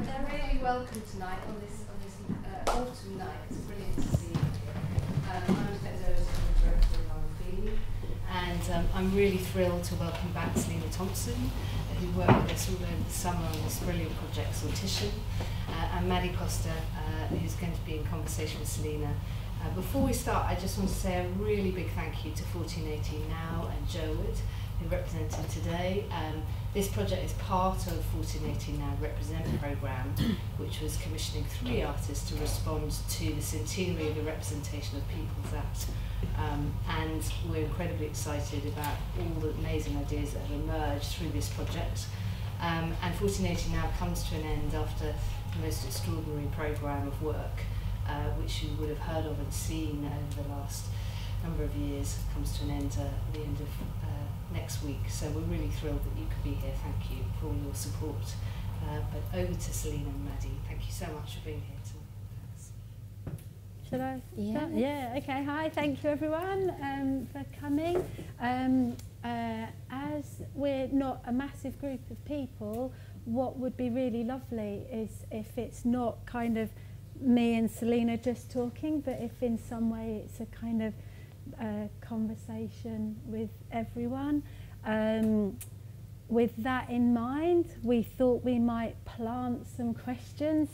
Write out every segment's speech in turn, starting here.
They're really welcome tonight on this on this autumn night. It's brilliant to see. I'm and um, I'm really thrilled to welcome back Selina Thompson, who worked with us all over the summer on this brilliant project, Sortition, uh, and Maddy Costa, uh, who's going to be in conversation with Selina. Uh, before we start, I just want to say a really big thank you to 1418 Now and Joe Wood, who represented today. Um, this project is part of 1418 Now Represent programme, which was commissioning three artists to respond to the centenary of the representation of People's Act. Um, and we're incredibly excited about all the amazing ideas that have emerged through this project. Um, and 1418 Now comes to an end after the most extraordinary programme of work, uh, which you would have heard of and seen over the last number of years, comes to an end uh, at the end of next week. So we're really thrilled that you could be here. Thank you for all your support. Uh, but over to Selina and Maddy. Thank you so much for being here tonight. Should I? Yeah. Start? Yeah. Okay. Hi. Thank you, everyone, um, for coming. Um, uh, as we're not a massive group of people, what would be really lovely is if it's not kind of me and Selina just talking, but if in some way it's a kind of uh, conversation with everyone. Um, with that in mind, we thought we might plant some questions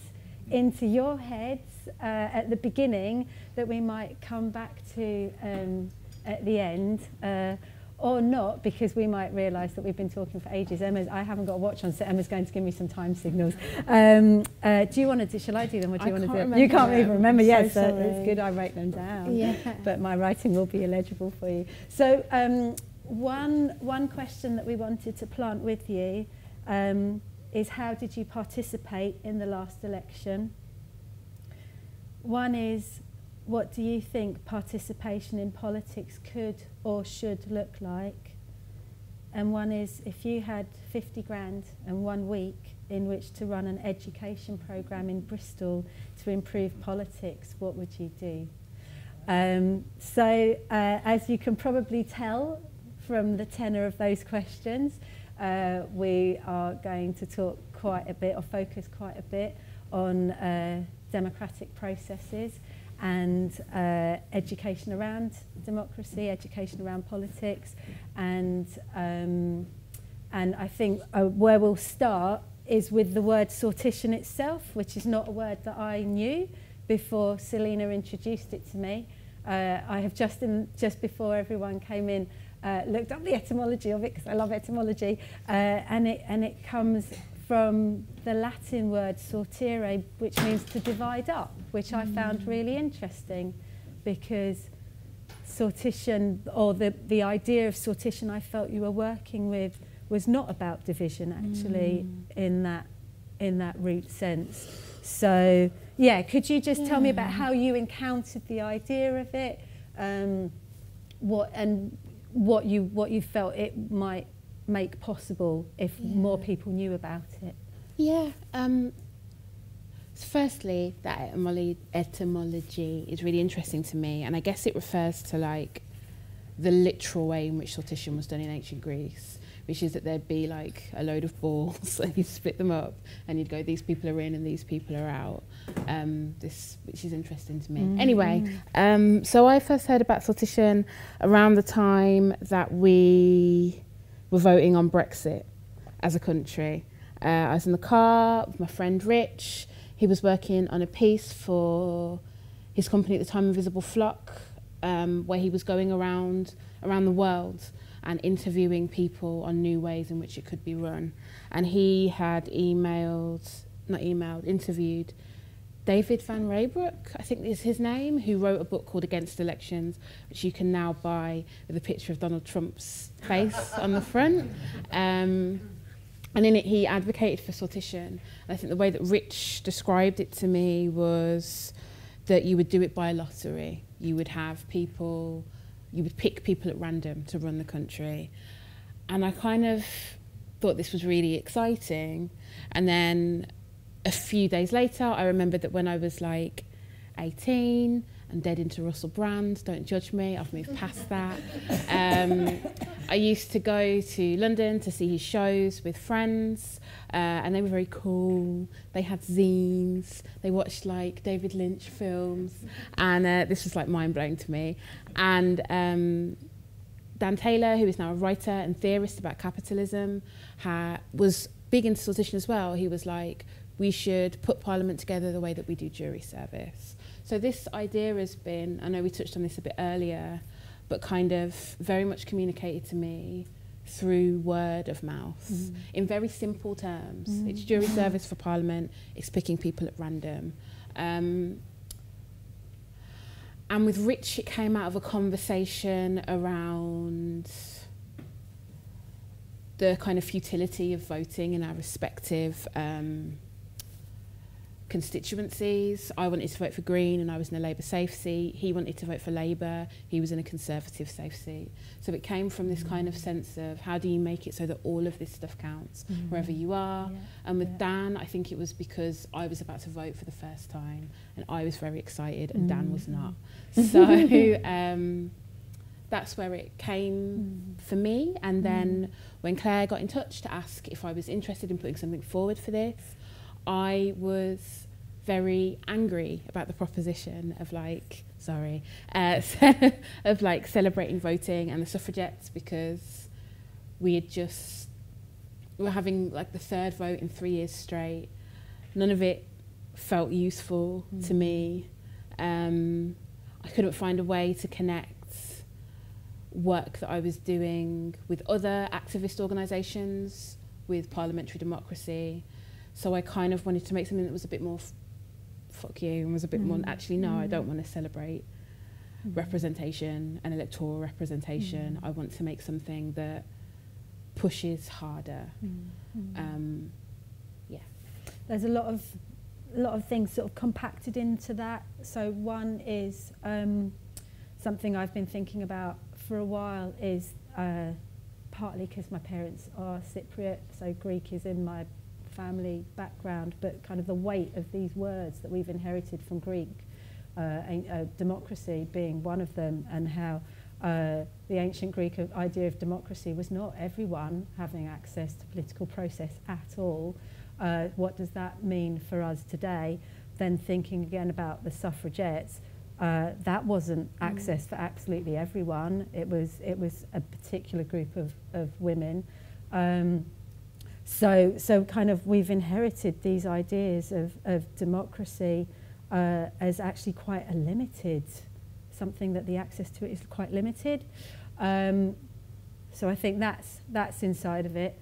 into your heads uh, at the beginning that we might come back to um, at the end. Uh, or not, because we might realise that we've been talking for ages. Emma, I haven't got a watch on, so Emma's going to give me some time signals. Um, uh, do you want to do, shall I do them, or do you want to do it? You can't even remember, yes, so it's good I write them down. Yeah. But my writing will be illegible for you. So um, one, one question that we wanted to plant with you um, is how did you participate in the last election? One is, what do you think participation in politics could or should look like? And one is, if you had 50 grand and one week in which to run an education programme in Bristol to improve politics, what would you do? Um, so, uh, as you can probably tell from the tenor of those questions, uh, we are going to talk quite a bit or focus quite a bit on uh, democratic processes and uh, education around democracy, education around politics, and um, and I think uh, where we'll start is with the word sortition itself, which is not a word that I knew before Selina introduced it to me. Uh, I have just in, just before everyone came in uh, looked up the etymology of it because I love etymology, uh, and it and it comes from the Latin word sortire, which means to divide up, which mm. I found really interesting because sortition, or the, the idea of sortition I felt you were working with, was not about division actually mm. in that in that root sense. So yeah, could you just yeah. tell me about how you encountered the idea of it, um, what and what you what you felt it might make possible if yeah. more people knew about it? Yeah. Um, firstly, that etymology, etymology is really interesting to me, and I guess it refers to like the literal way in which sortition was done in ancient Greece, which is that there'd be like a load of balls and you'd split them up and you'd go, these people are in and these people are out. Um, this, which is interesting to me. Mm. Anyway, um, so I first heard about sortition around the time that we were voting on Brexit as a country. Uh, I was in the car with my friend Rich. He was working on a piece for his company at the time, Invisible Flock, um, where he was going around around the world and interviewing people on new ways in which it could be run. And he had emailed, not emailed, interviewed David Van Reybrouck, I think is his name, who wrote a book called Against Elections, which you can now buy with a picture of Donald Trump's face on the front. Um, and in it, he advocated for sortition. And I think the way that Rich described it to me was that you would do it by lottery. You would have people, you would pick people at random to run the country. And I kind of thought this was really exciting. And then a few days later, I remembered that when I was like 18 and dead into Russell Brand. Don't judge me, I've moved past that. Um, I used to go to London to see his shows with friends, uh, and they were very cool. They had zines, they watched like David Lynch films, and uh, this was like mind blowing to me. And um, Dan Taylor, who is now a writer and theorist about capitalism, ha- was big into sortition as well. He was like, we should put Parliament together the way that we do jury service. So this idea has been, I know we touched on this a bit earlier, but kind of very much communicated to me through word of mouth mm. in very simple terms. Mm. It's jury service for Parliament, it's picking people at random. Um, and with Rich, it came out of a conversation around the kind of futility of voting in our respective um, constituencies. I wanted to vote for Green and I was in a Labour safe seat. He wanted to vote for Labour. He was in a Conservative safe seat. So it came from this kind of sense of how do you make it so that all of this stuff counts mm. wherever you are. Yeah. And with yeah. Dan, I think it was because I was about to vote for the first time and I was very excited and mm. Dan was not. So um, that's where it came mm. for me. And then mm. when Claire got in touch to ask if I was interested in putting something forward for this, I was very angry about the proposition of like, sorry, uh, of like celebrating voting and the suffragettes because we had just, we were having like the third vote in three years straight. None of it felt useful mm. to me. Um, I couldn't find a way to connect work that I was doing with other activist organisations, with parliamentary democracy, so I kind of wanted to make something that was a bit more fuck you and was a bit mm. more actually no, mm. I don't want to celebrate mm. representation and electoral representation. Mm. I want to make something that pushes harder. Mm. Mm. Um, yeah. There's a lot of a lot of things sort of compacted into that. So one is um, something I've been thinking about for a while is uh, partly because my parents are Cypriot, so Greek is in my family background, but kind of the weight of these words that we've inherited from Greek, uh, uh, democracy being one of them, and how uh, the ancient Greek idea of democracy was not everyone having access to political process at all. Uh, what does that mean for us today? Then thinking again about the suffragettes, uh, that wasn't mm. access for absolutely everyone. It was it was a particular group of, of women. Um, so, so kind of we've inherited these ideas of, of democracy uh, as actually quite a limited, something that the access to it is quite limited. Um, so I think that's, that's inside of it.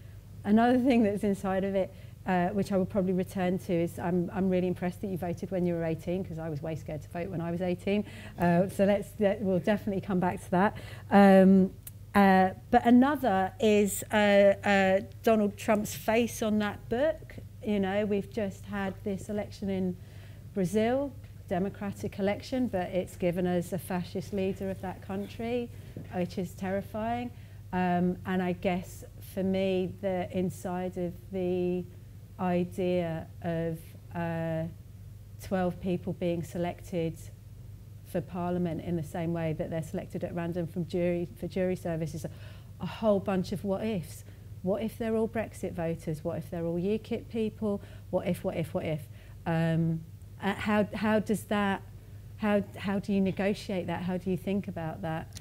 Another thing that's inside of it, uh, which I will probably return to, is I'm, I'm really impressed that you voted when you were 18, because I was way scared to vote when I was 18. Uh, so let's, let, we'll definitely come back to that. Um, uh, but another is uh, uh, Donald Trump's face on that book. You know, we've just had this election in Brazil, democratic election, but it's given us a fascist leader of that country, which is terrifying. Um, and I guess for me, the inside of the idea of uh, 12 people being selected for Parliament in the same way that they're selected at random from jury for jury services. A, a whole bunch of what ifs. What if they're all Brexit voters? What if they're all UKIP people? What if? What if? What if? Um, uh, how how does that? How how do you negotiate that? How do you think about that?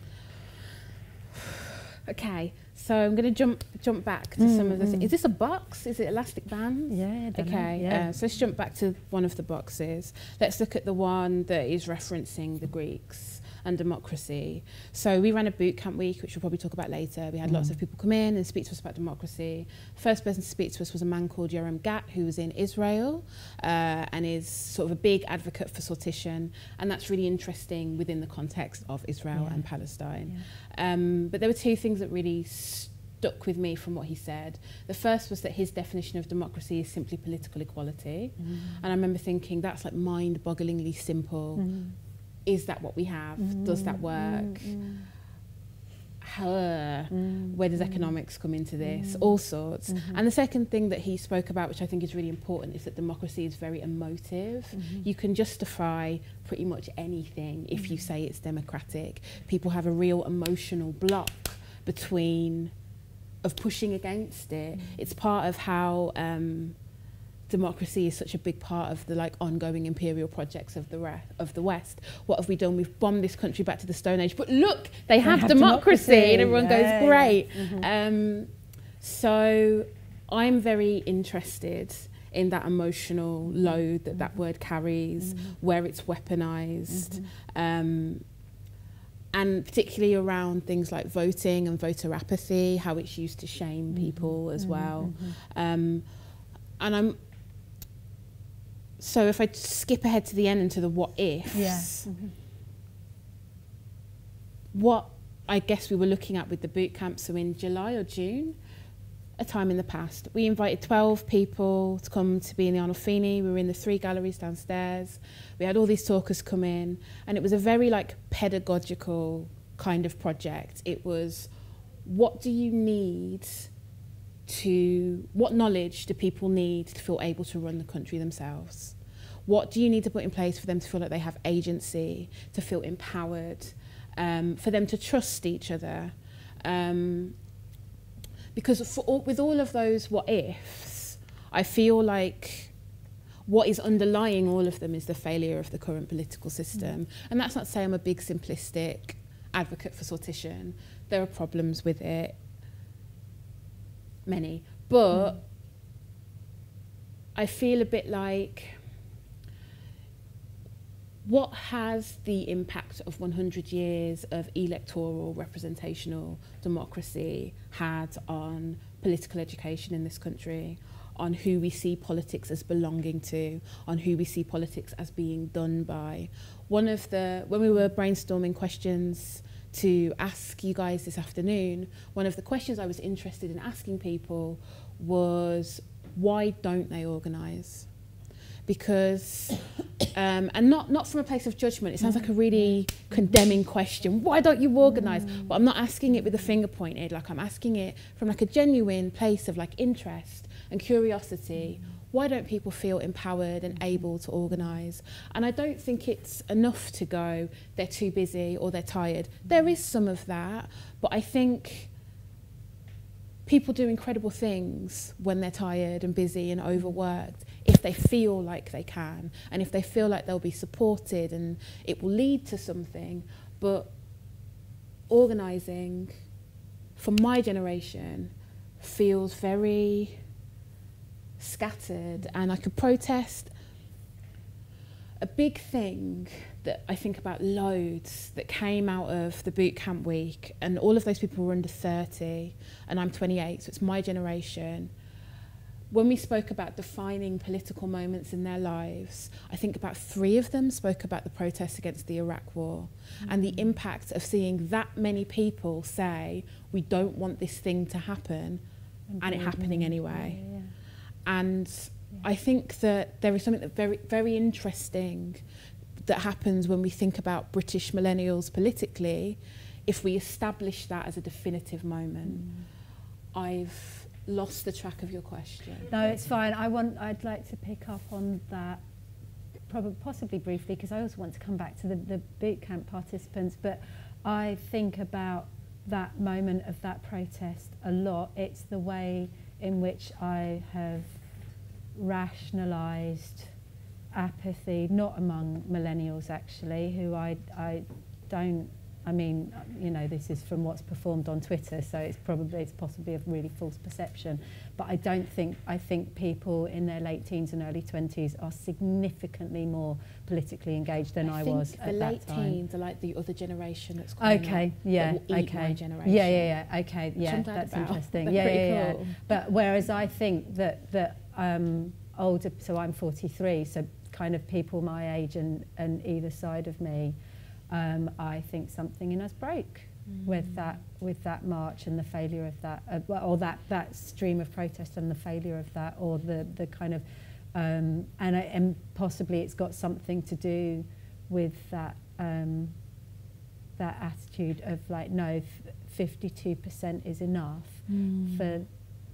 Okay, so I'm going to jump jump back to mm, some of the. Mm. Is this a box? Is it elastic bands? Yeah. Okay. Yeah. Uh, so let's jump back to one of the boxes. Let's look at the one that is referencing the Greeks and democracy. So we ran a boot camp week, which we'll probably talk about later. We had mm. lots of people come in and speak to us about democracy. First person to speak to us was a man called Yoram Gat, who was in Israel uh, and is sort of a big advocate for sortition. And that's really interesting within the context of Israel yeah. and Palestine. Yeah. Um, but there were two things that really stuck with me from what he said. The first was that his definition of democracy is simply political equality. Mm. And I remember thinking that's like mind bogglingly simple. Mm is that what we have? Mm. Does that work? Mm. her. Mm. Where does economics come into this? Mm. All sorts. Mhm. And the second thing that he spoke about, which I think is really important, is that democracy is very emotive. Mhm. You can justify pretty much anything if you say it's democratic. People have a real emotional block between of pushing against it. It's part of how um, democracy is such a big part of the like ongoing imperial projects of the re- of the West. What have we done? We've bombed this country back to the Stone Age. But look, they have, have democracy, democracy. and everyone Yeah, goes great. Mhm. Um, so I'm very interested in that emotional load that that word carries, where it's weaponized, um, and particularly around things like voting and voter apathy, how it's used to shame people as well. Um, and I'm so if I skip ahead to the end and to the what ifs, Yeah. Mm-hmm. what I guess we were looking at with the boot camp, so in July or June, a time in the past, we invited 12 people to come to be in the Arnolfini. We were in the three galleries downstairs. We had all these talkers come in, and it was a very like pedagogical kind of project. It was, what do you need to, what knowledge do people need to feel able to run the country themselves? What do you need to put in place for them to feel like they have agency, to feel empowered, um, for them to trust each other? Um, because all, with all of those what ifs, I feel like what is underlying all of them is the failure of the current political system. And that's not to say I'm a big simplistic advocate for sortition. There are problems with it, many. But I feel a bit like what has the impact of 100 years of electoral representational democracy had on political education in this country, on who we see politics as belonging to, on who we see politics as being done by? One of the, when we were brainstorming questions to ask you guys this afternoon, one of the questions I was interested in asking people was why don't they organise? because um, and not not from a place of judgment it sounds like a really condemning question why don't you organize but i'm not asking it with a finger pointed like i'm asking it from like a genuine place of like interest and curiosity why don't people feel empowered and mm-hmm. able to organize and i don't think it's enough to go they're too busy or they're tired. Mm-hmm. There is some of that but i think people do incredible things when they're tired and busy and mm-hmm. overworked if they feel like they can and if they feel like they'll be supported and it will lead to something. But organizing for my generation feels very scattered and I could protest a big thing that I think about loads that came out of the boot camp week and all of those people were under 30 and I'm 28 so it's my generation when we spoke about defining political moments in their lives, I think about three of them spoke about the protests against the Iraq war and the mm. impact of seeing that many people say, we don't want this thing to happen, and it happening anyway. Yeah, yeah. And I think that there is something that very, very interesting that happens when we think about British millennials politically, if we establish that as a definitive moment. Mm. I've lost the track of your question. No, it's fine. I want. I'd like to pick up on that, probably possibly briefly, because I also want to come back to the, the boot camp participants. But I think about that moment of that protest a lot. It's the way in which I have rationalised apathy, not among millennials actually, who I I don't. I mean, you know, this is from what's performed on Twitter, so it's probably it's possibly a really false perception. But I don't think I think people in their late teens and early twenties are significantly more politically engaged than I, think was at late that time. Late teens are like the other generation that's coming Okay, up yeah, okay. generation. Yeah, yeah, yeah. Okay, yeah, that's about. interesting. They're yeah, yeah, yeah. But whereas I think that that um, older, so I'm 43, so kind of people my age and, and either side of me, um, I think something in us broke with that with that march and the failure of that, uh, well, or that that stream of protest and the failure of that, or the the kind of, um, and I, and possibly it's got something to do with that. Um, that attitude of like, no, f- 52% is enough Mm. for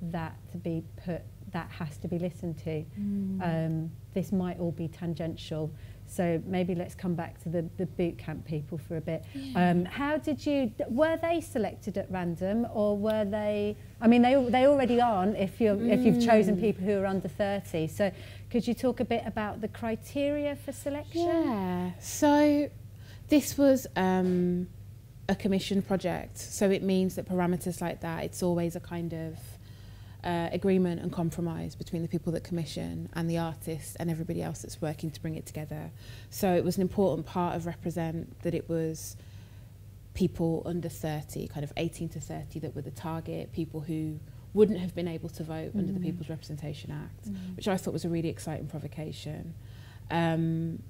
that to be put, that has to be listened to. Mm. Um, this might all be tangential. So maybe let's come back to the, the boot camp people for a bit. Yeah. Um, how did you, were they selected at random or were they, I mean, they, they already aren't if, you're, if you've chosen Mm. people who are under 30. So could you talk a bit about the criteria for selection? Yeah. So this was um, a commission project. So it means that parameters like that, it's always a kind of uh, agreement and compromise between the people that commission and the artist and everybody else that's working to bring it together. So it was an important part of Represent that it was people under 30, kind of 18 to 30 that were the target, people who wouldn't have been able to vote under the Mhm. People's Representation Act Mm. which I thought was a really exciting provocation. Um,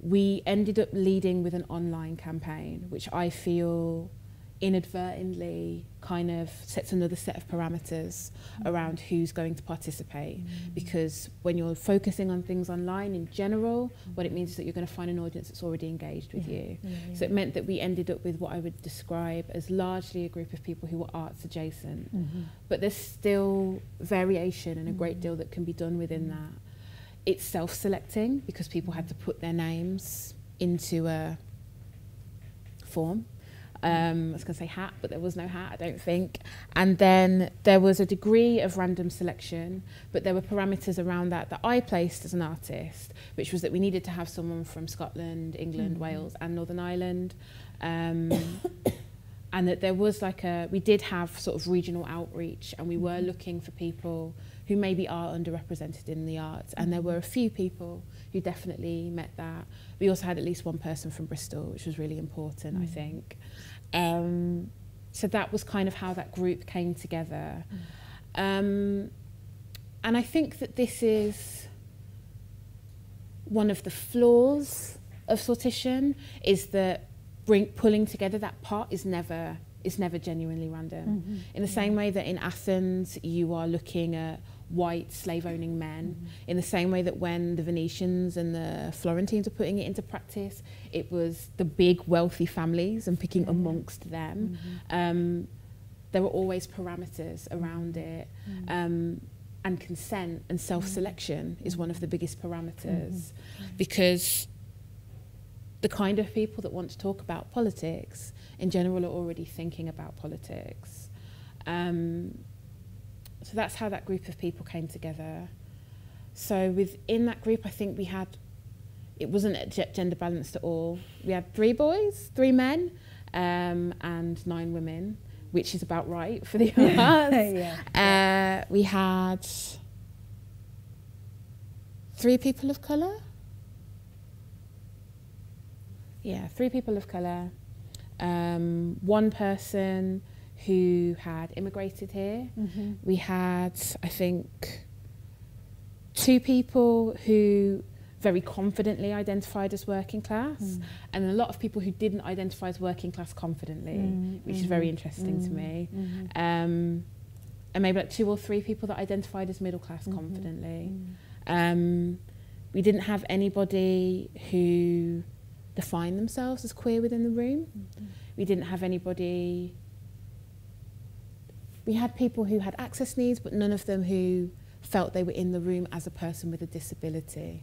we ended up leading with an online campaign, which I feel inadvertently kind of sets another set of parameters around who's going to participate. Because when you're focusing on things online in general, what it means is that you're going to find an audience that's already engaged with Yeah. you. Yeah, yeah. So it meant that we ended up with what I would describe as largely a group of people who were arts adjacent Mhm. but there's still variation and a great Mm. deal that can be done within that. It's self-selecting because people had to put their names into a form. Um, I was going to say hat, but there was no hat, I don't think. And then there was a degree of random selection, but there were parameters around that that I placed as an artist, which was that we needed to have someone from Scotland, England, Mhm. Wales, and Northern Ireland. Um, and that there was like a we did have sort of regional outreach and we were Mhm. looking for people who maybe are underrepresented in the arts. And there were a few people who definitely met that. We also had at least one person from Bristol which was really important I Mm. think. Um, so that was kind of how that group came together. Um, and I think that this is one of the flaws of sortition is that bring, pulling together that pot is never is never genuinely random. Mhm. In the same way that in Athens you are looking at white slave owning men, in the same way that when the Venetians and the Florentines were putting it into practice, it was the big wealthy families and picking Yeah. amongst them. Mhm. Um, there were always parameters around it. Mm. Um, and consent and self-selection is one of the biggest parameters because the kind of people that want to talk about politics in general are already thinking about politics. Um, so that's how that group of people came together. So within that group, I think we had, it wasn't gender balanced at all. We had three boys, three men, um, and nine women, which is about right for the arts. yeah. Uh, we had three people of colour. Yeah, three people of colour. Um, one person who had immigrated here. Mhm. We had, I think, two people who very confidently identified as working class, Mm. and a lot of people who didn't identify as working class confidently, Mm, which is very interesting to mm, me mhm, um, and maybe like two or three people that identified as middle class Mhm. confidently. mm. Um, we didn't have anybody who defined themselves as queer within the room. Mhm. We didn't have anybody. We had people who had access needs, but none of them who felt they were in the room as a person with a disability.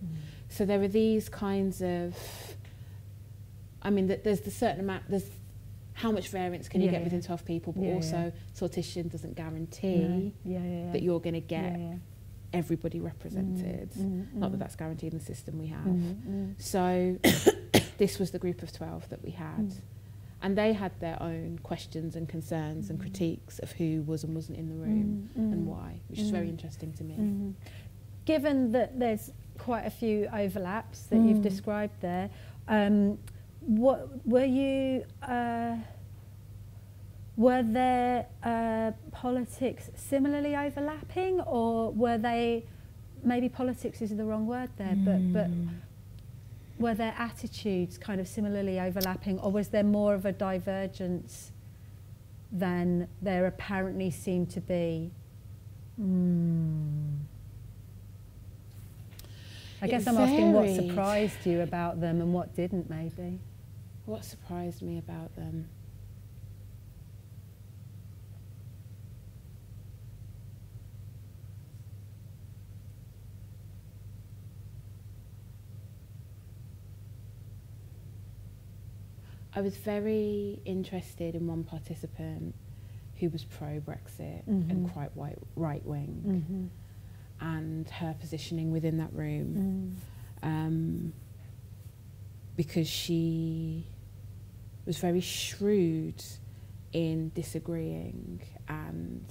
So there are these kinds of. I mean, there's the certain amount. There's how much variance can you Yeah, get yeah. within 12 people, but Yeah, also sortition doesn't guarantee No. Yeah, yeah, yeah. that you're going to get everybody represented. Mm, mm, Not that mm. that's guaranteed in the system we have. Mm, mm. So this was the group of 12 that we had. Mm. And they had their own questions and concerns and Mm. critiques of who was and wasn't in the room Mm, mm. and why, which is very Mm. interesting to me. Mhm. Given that there's quite a few overlaps that you've Mm. described there, um, what were you? Uh, were there uh, politics similarly overlapping, or were they? Maybe politics is the wrong word there, but but. Were their attitudes kind of similarly overlapping, or was there more of a divergence than there apparently seemed to be? Mm. I It guess I'm asking what surprised you about them and what didn't, maybe. What surprised me about them? I was very interested in one participant who was pro Brexit Mhm. and quite white, right wing, Mm-hmm. and her positioning within that room. Mm. um, because she was very shrewd in disagreeing and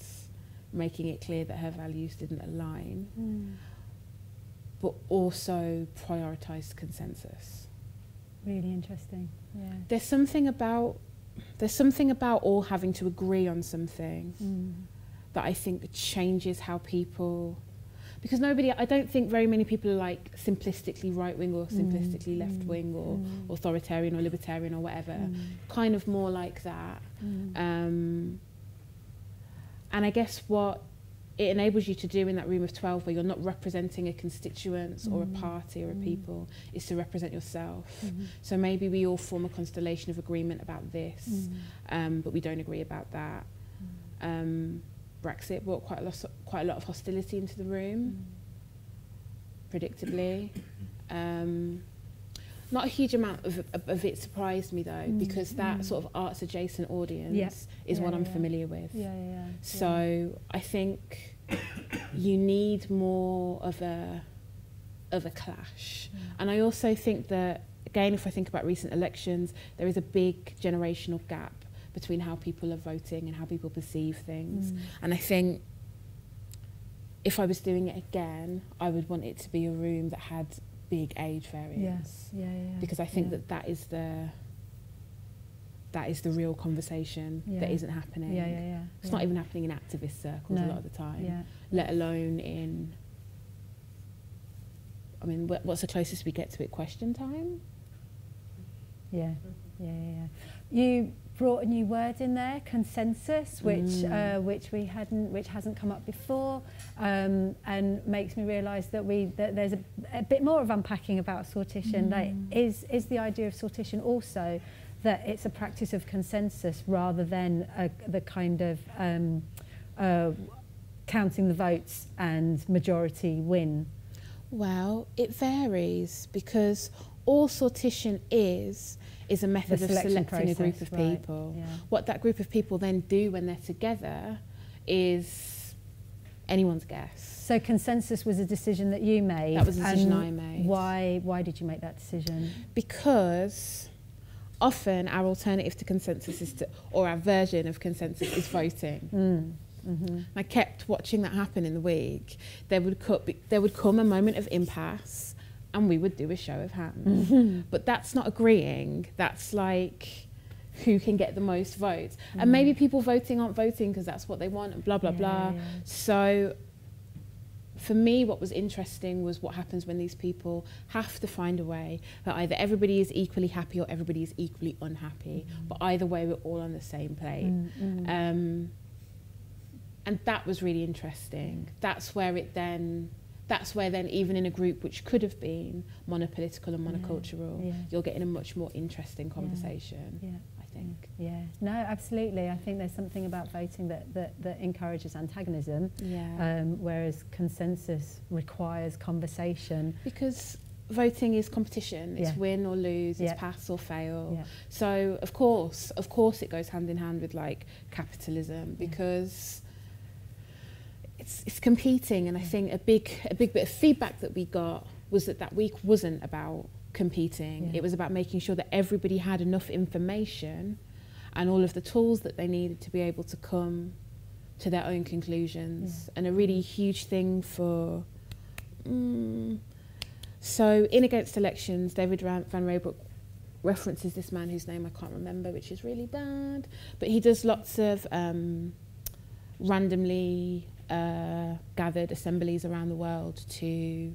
making it clear that her values didn't align, Mm. but also prioritized consensus. Really interesting. Yeah. There's something about there's something about all having to agree on something Mm. that I think changes how people because nobody I don't think very many people are like simplistically right wing or Mm, simplistically left mm, wing or mm. authoritarian or libertarian or whatever. Mm. Kind of more like that. Mm. Um, and I guess what it enables you to do in that room of 12 where you're not representing a constituents or a Mm. party or a Mm. people is to represent yourself. Mhm. So maybe we all form a constellation of agreement about this, Mm. um, but we don't agree about that. Um, Brexit brought quite a lot, quite a lot of hostility into the room, predictably. Um, not a huge amount of, of, it surprised me though, Mm, because that mm. sort of arts adjacent audience Yeah, is yeah, what I'm yeah. familiar with. Yeah, yeah, yeah. So I think you need more of a of a clash. Yeah. And I also think that again if I think about recent elections, there is a big generational gap between how people are voting and how people perceive things. Mm. And I think if I was doing it again, I would want it to be a room that had big age variance Yeah, yeah, yeah. because I think yeah. that that is the that is the real conversation that Yeah. isn't happening. Yeah, yeah, yeah. It's yeah. not even happening in activist circles a lot of the time, Yeah. let alone in. I mean, wh- what's the closest we get to it? Question time? Yeah, yeah, yeah. You brought a new word in there, consensus, which Mm. uh, which we hadn't, which hasn't come up before, um, and makes me realise that we that there's a, a bit more of unpacking about sortition. Like, is is the idea of sortition also that it's a practice of consensus rather than a, the kind of um, uh, counting the votes and majority win? Well, it varies because all sortition is is a method of selecting a group process, of right, people. yeah. What that group of people then do when they're together is anyone's guess. So consensus was a decision that you made. That was a decision I made. Why? Why did you make that decision? because often our alternative to consensus is to, or our version of consensus is voting. Mm. Mm-hmm. I kept watching that happen in the week. There would co- there would come a moment of impasse, and we would do a show of hands. Mm-hmm. But that's not agreeing. That's like who can get the most votes, and maybe people voting aren't voting because that's what they want, and blah blah Yeah, blah. yeah. So. For me, what was interesting was what happens when these people have to find a way that either everybody is equally happy or everybody is equally unhappy, but either way, we're all on the same plate. Mm, mm. Um, and that was really interesting. That's where it then, that's where then even in a group which could have been monopolitical and monocultural, yeah. you're getting a much more interesting conversation, yeah. I think. Yeah. No, absolutely. I think there's something about voting that that, that encourages antagonism, Yeah. um, whereas consensus requires conversation. because voting is competition. It's Yeah. win or lose, Yeah. it's pass or fail. Yeah. So of course, of course, it goes hand in hand with like capitalism Yeah. because it's it's competing, and I think a big a big bit of feedback that we got was that that week wasn't about competing. Yeah. It was about making sure that everybody had enough information and all of the tools that they needed to be able to come to their own conclusions. And a really huge thing for. Mm, so, in Against Elections, David Ran- Van Reybrouck references this man whose name I can't remember, which is really bad. But he does lots of um, randomly uh, gathered assemblies around the world to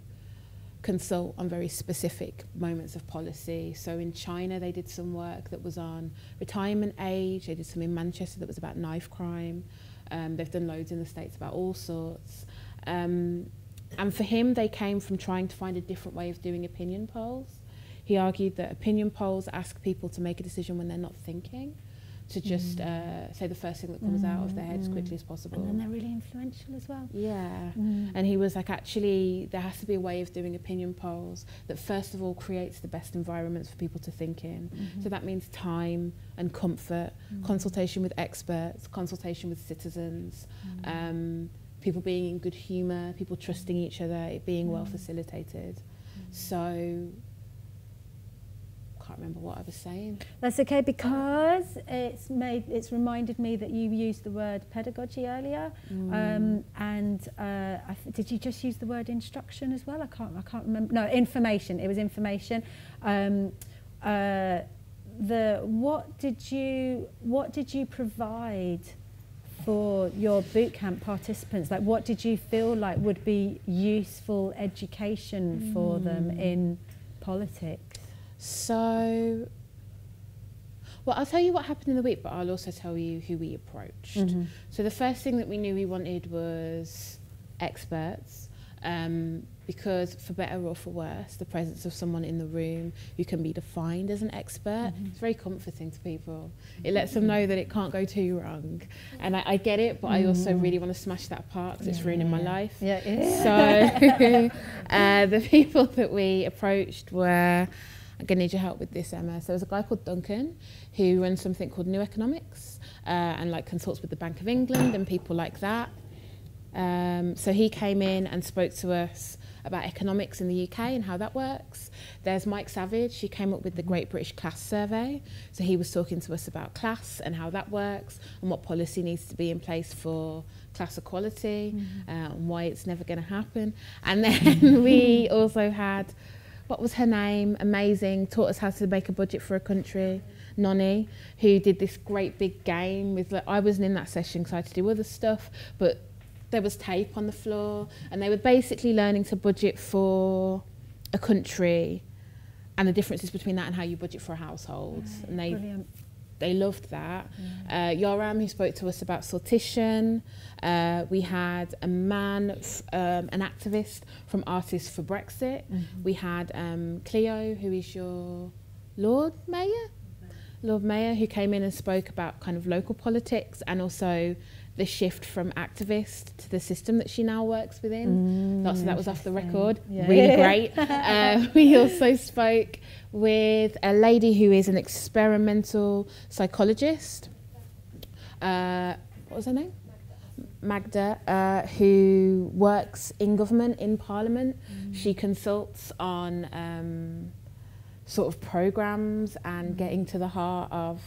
consult on very specific moments of policy. So in China, they did some work that was on retirement age. They did some in Manchester that was about knife crime. Um, they've done loads in the States about all sorts. Um, and for him, they came from trying to find a different way of doing opinion polls. he argued that opinion polls ask people to make a decision when they're not thinking, to just Mm. uh, say the first thing that comes out of their head as Mm, quickly mm. as possible. And then they're really influential as well. yeah. Mm. And he was like, actually, there has to be a way of doing opinion polls that, first of all, creates the best environments for people to think in. Mhm. So that means time and comfort, Mm. consultation with experts, consultation with citizens, Mm. um, people being in good humour, people trusting each other, it being well Mm. facilitated. So, can't remember what I was saying. That's okay because it's made it's reminded me that you used the word pedagogy earlier, Mm. um, and uh, I th- did you just use the word instruction as well? I can't I can't remember. No, information. It was information. Um, uh, the what did you what did you provide for your boot camp participants? Like, what did you feel like would be useful education for them Mm. in politics? So, well, I'll tell you what happened in the week, but I'll also tell you who we approached. Mhm. So the first thing that we knew we wanted was experts, um, because for better or for worse, the presence of someone in the room who can be defined as an expert Mhm. is very comforting to people. It lets them know that it can't go too wrong, and I, I get it, but I also Mm. really want to smash that apart because it's Yeah, ruining my life. Yeah, yeah. So uh, the people that we approached were, I'm going to need your help with this, Emma. So there's a guy called Duncan who runs something called New Economics uh, and like consults with the Bank of England and people like that. Um, so he came in and spoke to us about economics in the UK and how that works. There's Mike Savage, he came up with the Great British Class Survey. So he was talking to us about class and how that works and what policy needs to be in place for class equality uh, and why it's never going to happen. And then we also had, what was her name? Amazing, taught us how to make a budget for a country. Nonny, who did this great big game with, like, I wasn't in that session because I had to do other stuff, but there was tape on the floor and they were basically learning to budget for a country and the differences between that and how you budget for a household. And they, Brilliant. They loved that. Uh, Yoram, who spoke to us about sortition. Uh, we had a man, um, an activist from Artists for Brexit. Mhm. We had um, Cleo, who is your Lord Mayor? Lord Mayor, who came in and spoke about kind of local politics and also the shift from activist to the system that she now works within. Lots of that was off the record. Yeah. Really great. uh, we also spoke with a lady who is an experimental psychologist. Uh, what was her name? Magda, uh, who works in government, in Parliament. She consults on um, sort of programs and getting to the heart of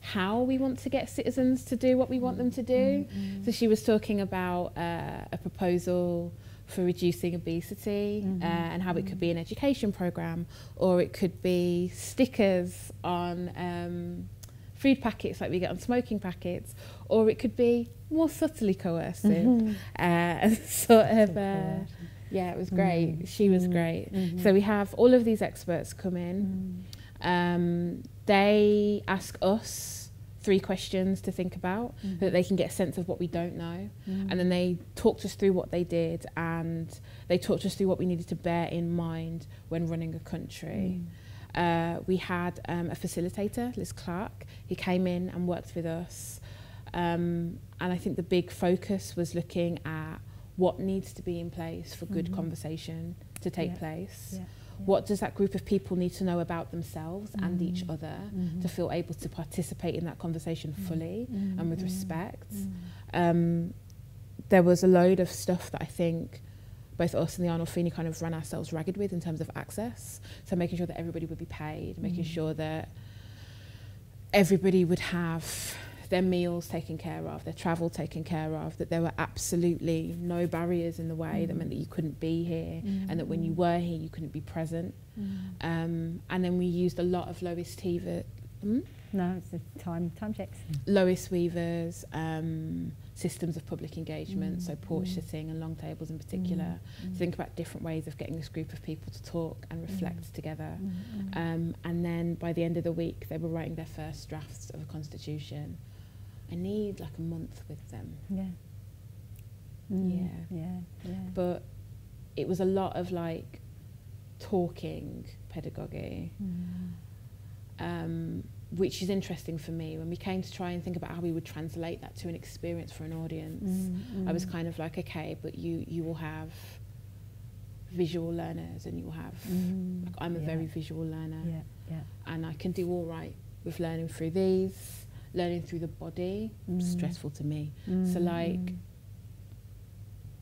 how we want to get citizens to do what we want them to do. So she was talking about uh, a proposal for reducing obesity uh, and how it could be an education program, or it could be stickers on um, food packets like we get on smoking packets, or it could be more subtly coercive. Uh, and sort of, uh, yeah, it was great. She was great. So we have all of these experts come in. Um, they ask us three questions to think about so that they can get a sense of what we don't know. And then they talked us through what they did and they talked us through what we needed to bear in mind when running a country. Uh, we had um, a facilitator, Liz Clark. He came in and worked with us. Um, and I think the big focus was looking at what needs to be in place for good conversation to take Yeah. place. Yeah. What does that group of people need to know about themselves and each Mm. other Mhm. to feel able to participate in that conversation fully Mm. and with Mm. respect? Mm. Um, there was a load of stuff that I think both us and the Arnolfini kind of ran ourselves ragged with in terms of access. So making sure that everybody would be paid, making Mm. sure that everybody would have their meals taken care of, their travel taken care of, that there were absolutely no barriers in the way that Mm. meant that you couldn't be here Mm. and that when you were here you couldn't be present. Um, and then we used a lot of Lois Teaver, hmm? No, it's the time time checks. Lois Weaver's um, systems of public engagement, Mm, so porch mm. sitting and long tables in particular. Mm, mm. Think about different ways of getting this group of people to talk and reflect together. Mm, mm. Um, and then by the end of the week, they were writing their first drafts of a constitution. I need like a month with them, yeah. Mm, Yeah. Yeah. Yeah. but it was a lot of like talking pedagogy, um, which is interesting for me. When we came to try and think about how we would translate that to an experience for an audience, I was kind of like, okay, but you you will have visual learners and you'll have like, I'm a Yeah. very visual learner Yeah, yeah. and I can do all right with learning through these, learning through the body, Mm. stressful to me. So like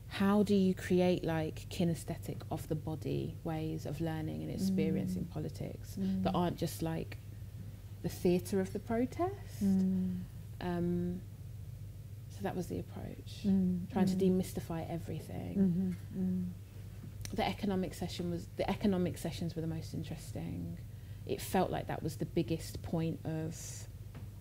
how do you create like kinesthetic off the body ways of learning and experiencing Mm. politics that aren't just like the theatre of the protest? Mm. Um, so that was the approach. Mm. Trying to demystify everything. Mhm. Mm. the economic session was the economic sessions were the most interesting. It felt like that was the biggest point of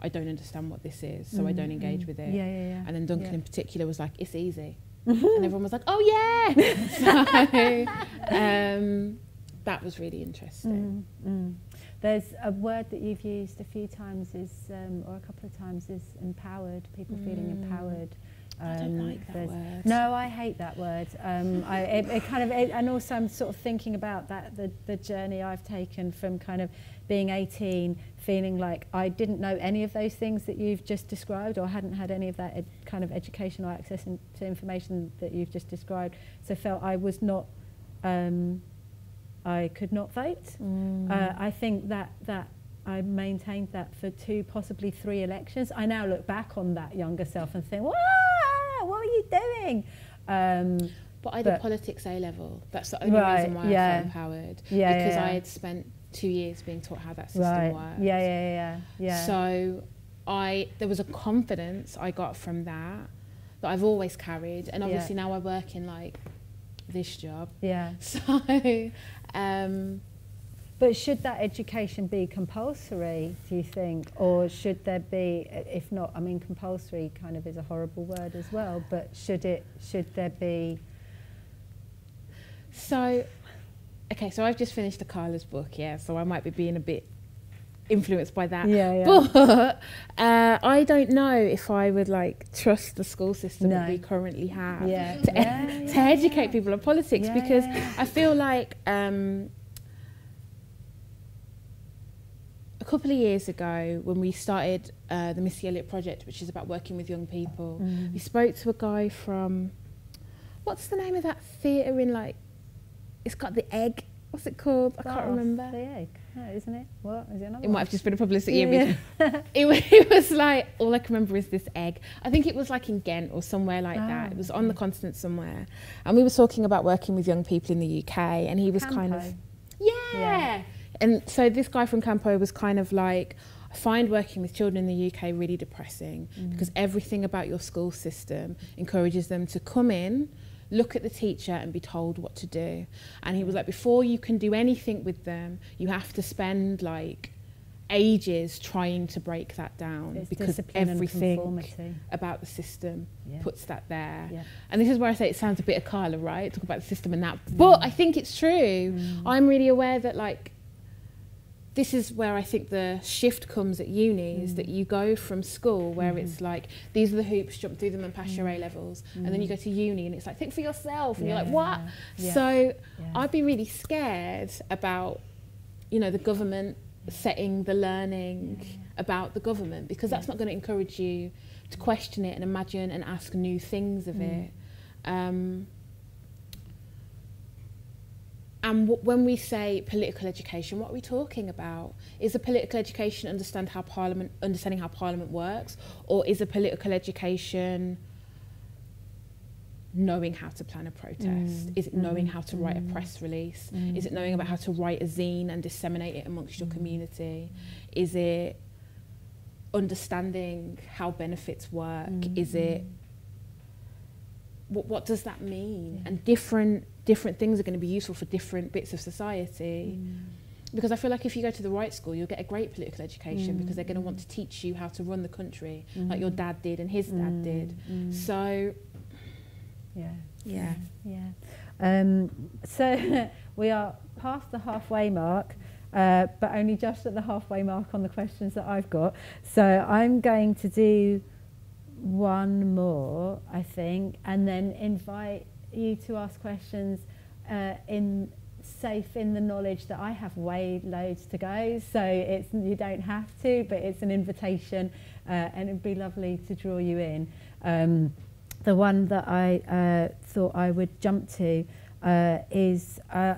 I don't understand what this is, so I don't Mm, engage with it. Yeah, yeah, yeah. And then Duncan Yeah. in particular was like, "It's easy," and everyone was like, "Oh yeah!" so um, that was really interesting. Mm, mm. There's a word that you've used a few times is, um, or a couple of times, is empowered. People feeling Mm. empowered. I don't Um, like that word. No, I hate that word. Um, I, it, it kind of, it, and also I'm sort of thinking about that the, the journey I've taken from kind of being 18, feeling like I didn't know any of those things that you've just described, or hadn't had any of that kind of education or access in, to information that you've just described. So felt I was not, um, I could not vote. Mm. Uh, I think that that I maintained that for two, possibly three elections. I now look back on that younger self and think, "Wow, what are you doing?" Um, But I did But- politics A level. That's the only Right, reason why I yeah. felt empowered. Yeah, because yeah, I had spent two years being taught how that system right? works. Yeah, yeah, yeah, yeah. So I there was a confidence I got from that that I've always carried, and Yeah. obviously now I work in like this job. yeah. So um, But should that education be compulsory? Do you think, or should there be? If not, I mean, compulsory kind of is a horrible word as well. But should it? Should there be? so okay, so I've just finished the Carla's book, yeah. So I might be being a bit influenced by that. Yeah, yeah. But uh, I don't know if I would like trust the school system that we currently have Yeah. to, Yeah, to yeah, educate yeah. people on politics because. I feel like um, a couple of years ago when we started uh, the Missy Elliott project, which is about working with young people, Mm. we spoke to a guy from what's the name of that theatre in like it's got the egg. What's it called? I can't remember. The egg, no, isn't it? What is it? Another It one? might have just been a publicity. Yeah, Yeah, yeah. it, it was like all I can remember is this egg. I think it was like in Ghent or somewhere like that. Ah, It was on the continent somewhere, and we were talking about working with young people in the UK, and he was kind of yeah. Yeah. And so this guy from Campo was kind of like, I find working with children in the UK really depressing Mm. because everything about your school system encourages them to come in, look at the teacher and be told what to do. And he was like, before you can do anything with them, you have to spend like ages trying to break that down It's because everything about the system Yeah. puts that there. Yeah. And this is where I say it sounds a bit of Carla, right? Talk about the system and that. But I think it's true. Mm. I'm really aware that like this is where I think the shift comes at uni is Mm. that you go from school where Mm-hmm. it's like these are the hoops, jump through them and pass your A levels, and then you go to uni and it's like think for yourself, and you're like what? Mm. Yeah. So Yeah. I'd be really scared about you know the government setting the learning about the government because that's not going to encourage you to question it and imagine and ask new things of Mm. it. Um, and w- when we say political education, what are we talking about? Is a political education understand how Parliament, understanding how Parliament works, or is a political education knowing how to plan a protest? Mm, Is it knowing mm, how to write a mm. press release? Mm. Is it knowing about how to write a zine and disseminate it amongst your community? Is it understanding how benefits work? Mm, Is it what, what does that mean? And different different things are going to be useful for different bits of society. Mm. Because I feel like if you go to the right school, you'll get a great political education Mm. because they're going to want to teach you how to run the country, like Mm. your dad did and his dad Mm, did. mm. So Yeah. yeah. Yeah. Um, so we are past the halfway mark, uh, but only just at the halfway mark on the questions that I've got. So I'm going to do one more, I think, and then invite you to ask questions uh, in safe in the knowledge that I have way loads to go, so it's you don't have to, but it's an invitation, uh, and it'd be lovely to draw you in. Um, the one that I uh, thought I would jump to uh, is uh,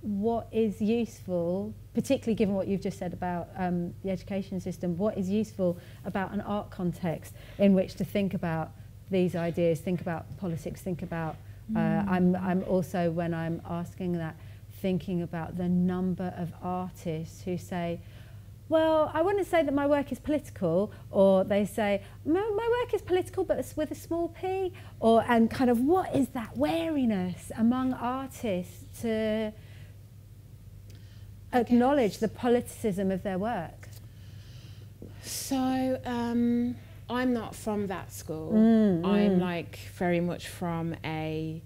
what is useful, particularly given what you've just said about um, the education system, what is useful about an art context in which to think about these ideas, think about politics, think about. Uh, mm. I'm, I'm also, when I'm asking that, thinking about the number of artists who say, well, I wouldn't say that my work is political, or they say, my, my work is political, but it's with a small p, or and kind of what is that wariness among artists to acknowledge the politicism of their work? So, um, I'm not from that school. Mm, I'm mm. like very much from a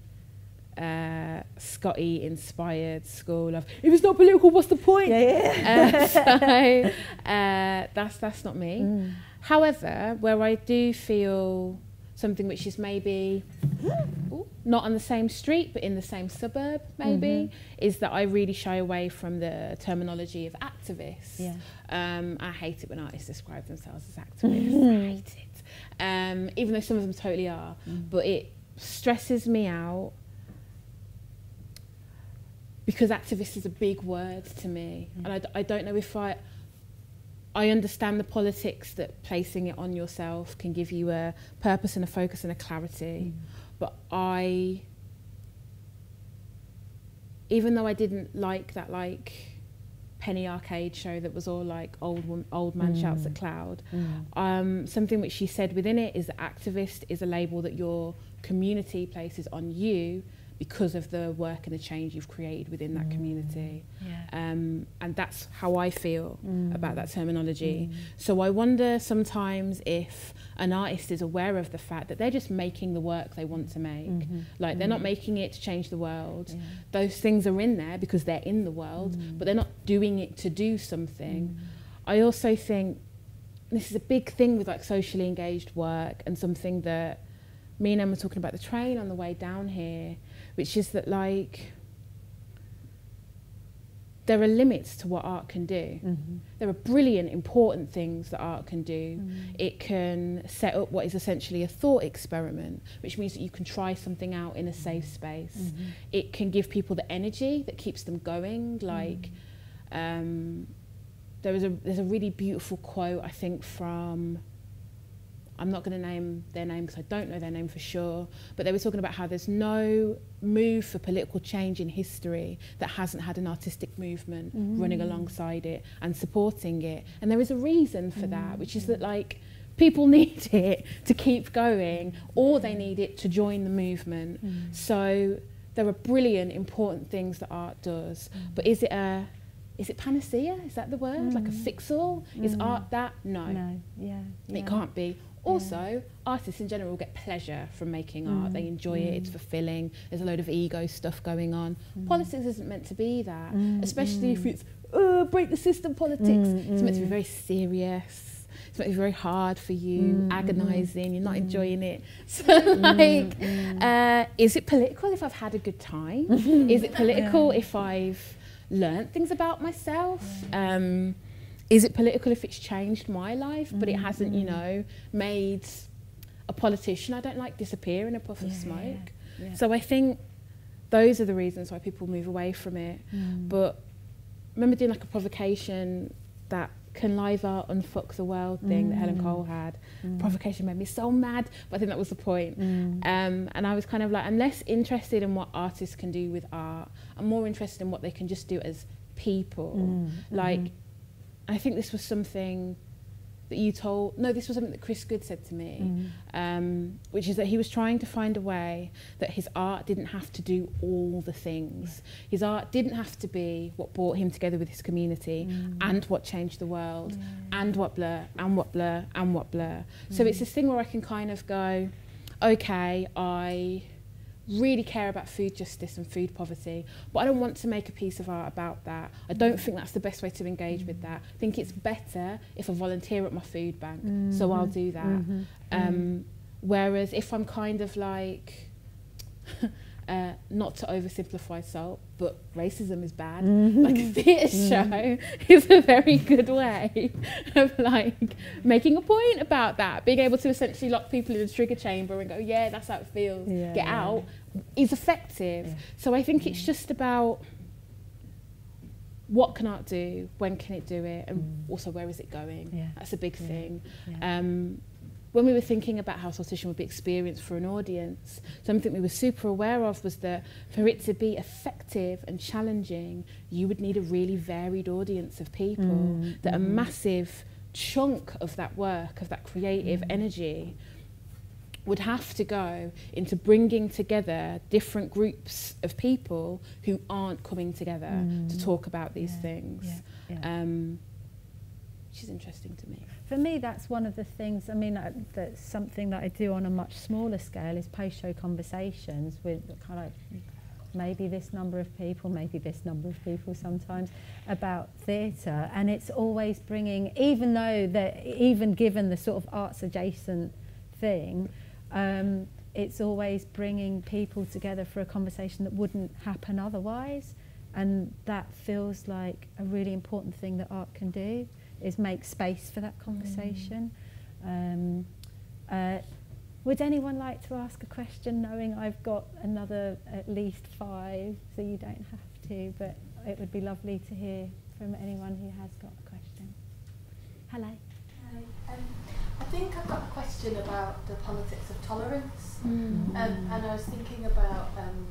uh, Scotty inspired school of if it's not political, what's the point? Yeah, yeah. uh, so uh, that's that's not me. Mm. However, where I do feel something which is maybe ooh, not on the same street but in the same suburb maybe mm-hmm. is that I really shy away from the terminology of activists. Yeah. Um, I hate it when artists describe themselves as activists. I hate it. Um, even though some of them totally are, mm. but it stresses me out because activist is a big word to me, mm. and I, I don't know if I. I understand the politics that placing it on yourself can give you a purpose and a focus and a clarity, mm. but I, even though I didn't like that, like Penny Arcade show that was all like old old man mm. shouts at cloud. Mm. Um, something which she said within it is that activist is a label that your community places on you because of the work and the change you've created within that mm. community. Yeah. Um, and that's how I feel mm. about that terminology. Mm. So I wonder sometimes if an artist is aware of the fact that they're just making the work they want to make. Mm-hmm. Like they're not mm-hmm. making it to change the world. Yeah. Those things are in there because they're in the world, mm. but they're not doing it to do something. Mm. I also think this is a big thing with like socially engaged work and something that me and Emma were talking about the train on the way down here which is that like there are limits to what art can do. Mm-hmm. There are brilliant, important things that art can do. Mm. It can set up what is essentially a thought experiment, which means that you can try something out in a safe space. Mm-hmm. It can give people the energy that keeps them going. Like, mm. um, there was a there's a really beautiful quote I think from I'm not going to name their name because I don't know their name for sure, but they were talking about how there's no move for political change in history that hasn't had an artistic movement mm. running alongside it and supporting it. And there is a reason for mm. that, which is that like people need it to keep going or they need it to join the movement. Mm. So there are brilliant, important things that art does, mm. but is it a is it panacea? Is that the word? Mm. Like a fix-all? Is Mm. art that? No. No, yeah. yeah. It can't be. Also, artists in general get pleasure from making art. Mm. They enjoy it. It's Mm. fulfilling. There's a load of ego stuff going on. Mm. Politics isn't meant to be that, Mm, especially if mm. it's uh, break the system politics. Mm, It's meant to be mm. very serious. It's meant to be very hard for you, Mm, mm, agonising. You're not mm. enjoying it. So, Mm, like, mm. uh, is it political if I've had a good time? is it political if I've learnt things about myself? Um, is it political if it's changed my life, but it Mm, hasn't, you mm. know, made a politician I don't like disappear in a puff of Yeah, smoke? yeah. So I think those are the reasons why people move away from it. Mm. But remember doing like a provocation that can live art unfuck the world thing that Helen Mm. Cole had. Mm. Provocation made me so mad, but I think that was the point. Mm. Um, and I was kind of like, I'm less interested in what artists can do with art. I'm more interested in what they can just do as people. Mm, Like, mhm. I think this was something that you told. No, this was something that Chris Goode said to me, Mm. um, which is that he was trying to find a way that his art didn't have to do all the things. His art didn't have to be what brought him together with his community Mm. and what changed the world Yeah. and what blur and what blur and what blur. So Mm. it's this thing where I can kind of go, okay, I really care about food justice and food poverty, but I don't want to make a piece of art about that. I don't think that's the best way to engage with that. I think it's better if I volunteer at my food bank, so I'll do that. Mhm. Um, whereas if I'm kind of like, uh, not to oversimplify SALT, but racism is bad. Mhm. Like a theatre Mhm. show is a very good way of like making a point about that. Being able to essentially lock people in a trigger chamber and go, yeah, that's how it feels. Yeah, Get yeah. out is effective. Yeah. So I think it's just about what can art do, when can it do it, and Mm. also where is it going. That's a big thing. Um, when we were thinking about how sortition would be experienced for an audience, something we were super aware of was that for it to be effective and challenging, you would need a really varied audience of people. Mm, That a mhm. massive chunk of that work, of that creative Mm. energy, would have to go into bringing together different groups of people who aren't coming together to Mm. talk about these Yeah, things. yeah, yeah. Um, which is interesting to me. For me, that's one of the things. I mean, uh, that's something that I do on a much smaller scale is post-show conversations with kind of maybe this number of people, maybe this number of people sometimes about theatre, and it's always bringing, even though that, even given the sort of arts adjacent thing, um, it's always bringing people together for a conversation that wouldn't happen otherwise, and that feels like a really important thing that art can do is make space for that conversation. Um, uh, would anyone like to ask a question, knowing I've got another at least five, so you don't have to, but it would be lovely to hear from anyone who has got a question. Hello. Hi. Um, I think I've got a question about the politics of tolerance. Mm. Um, and I was thinking about um,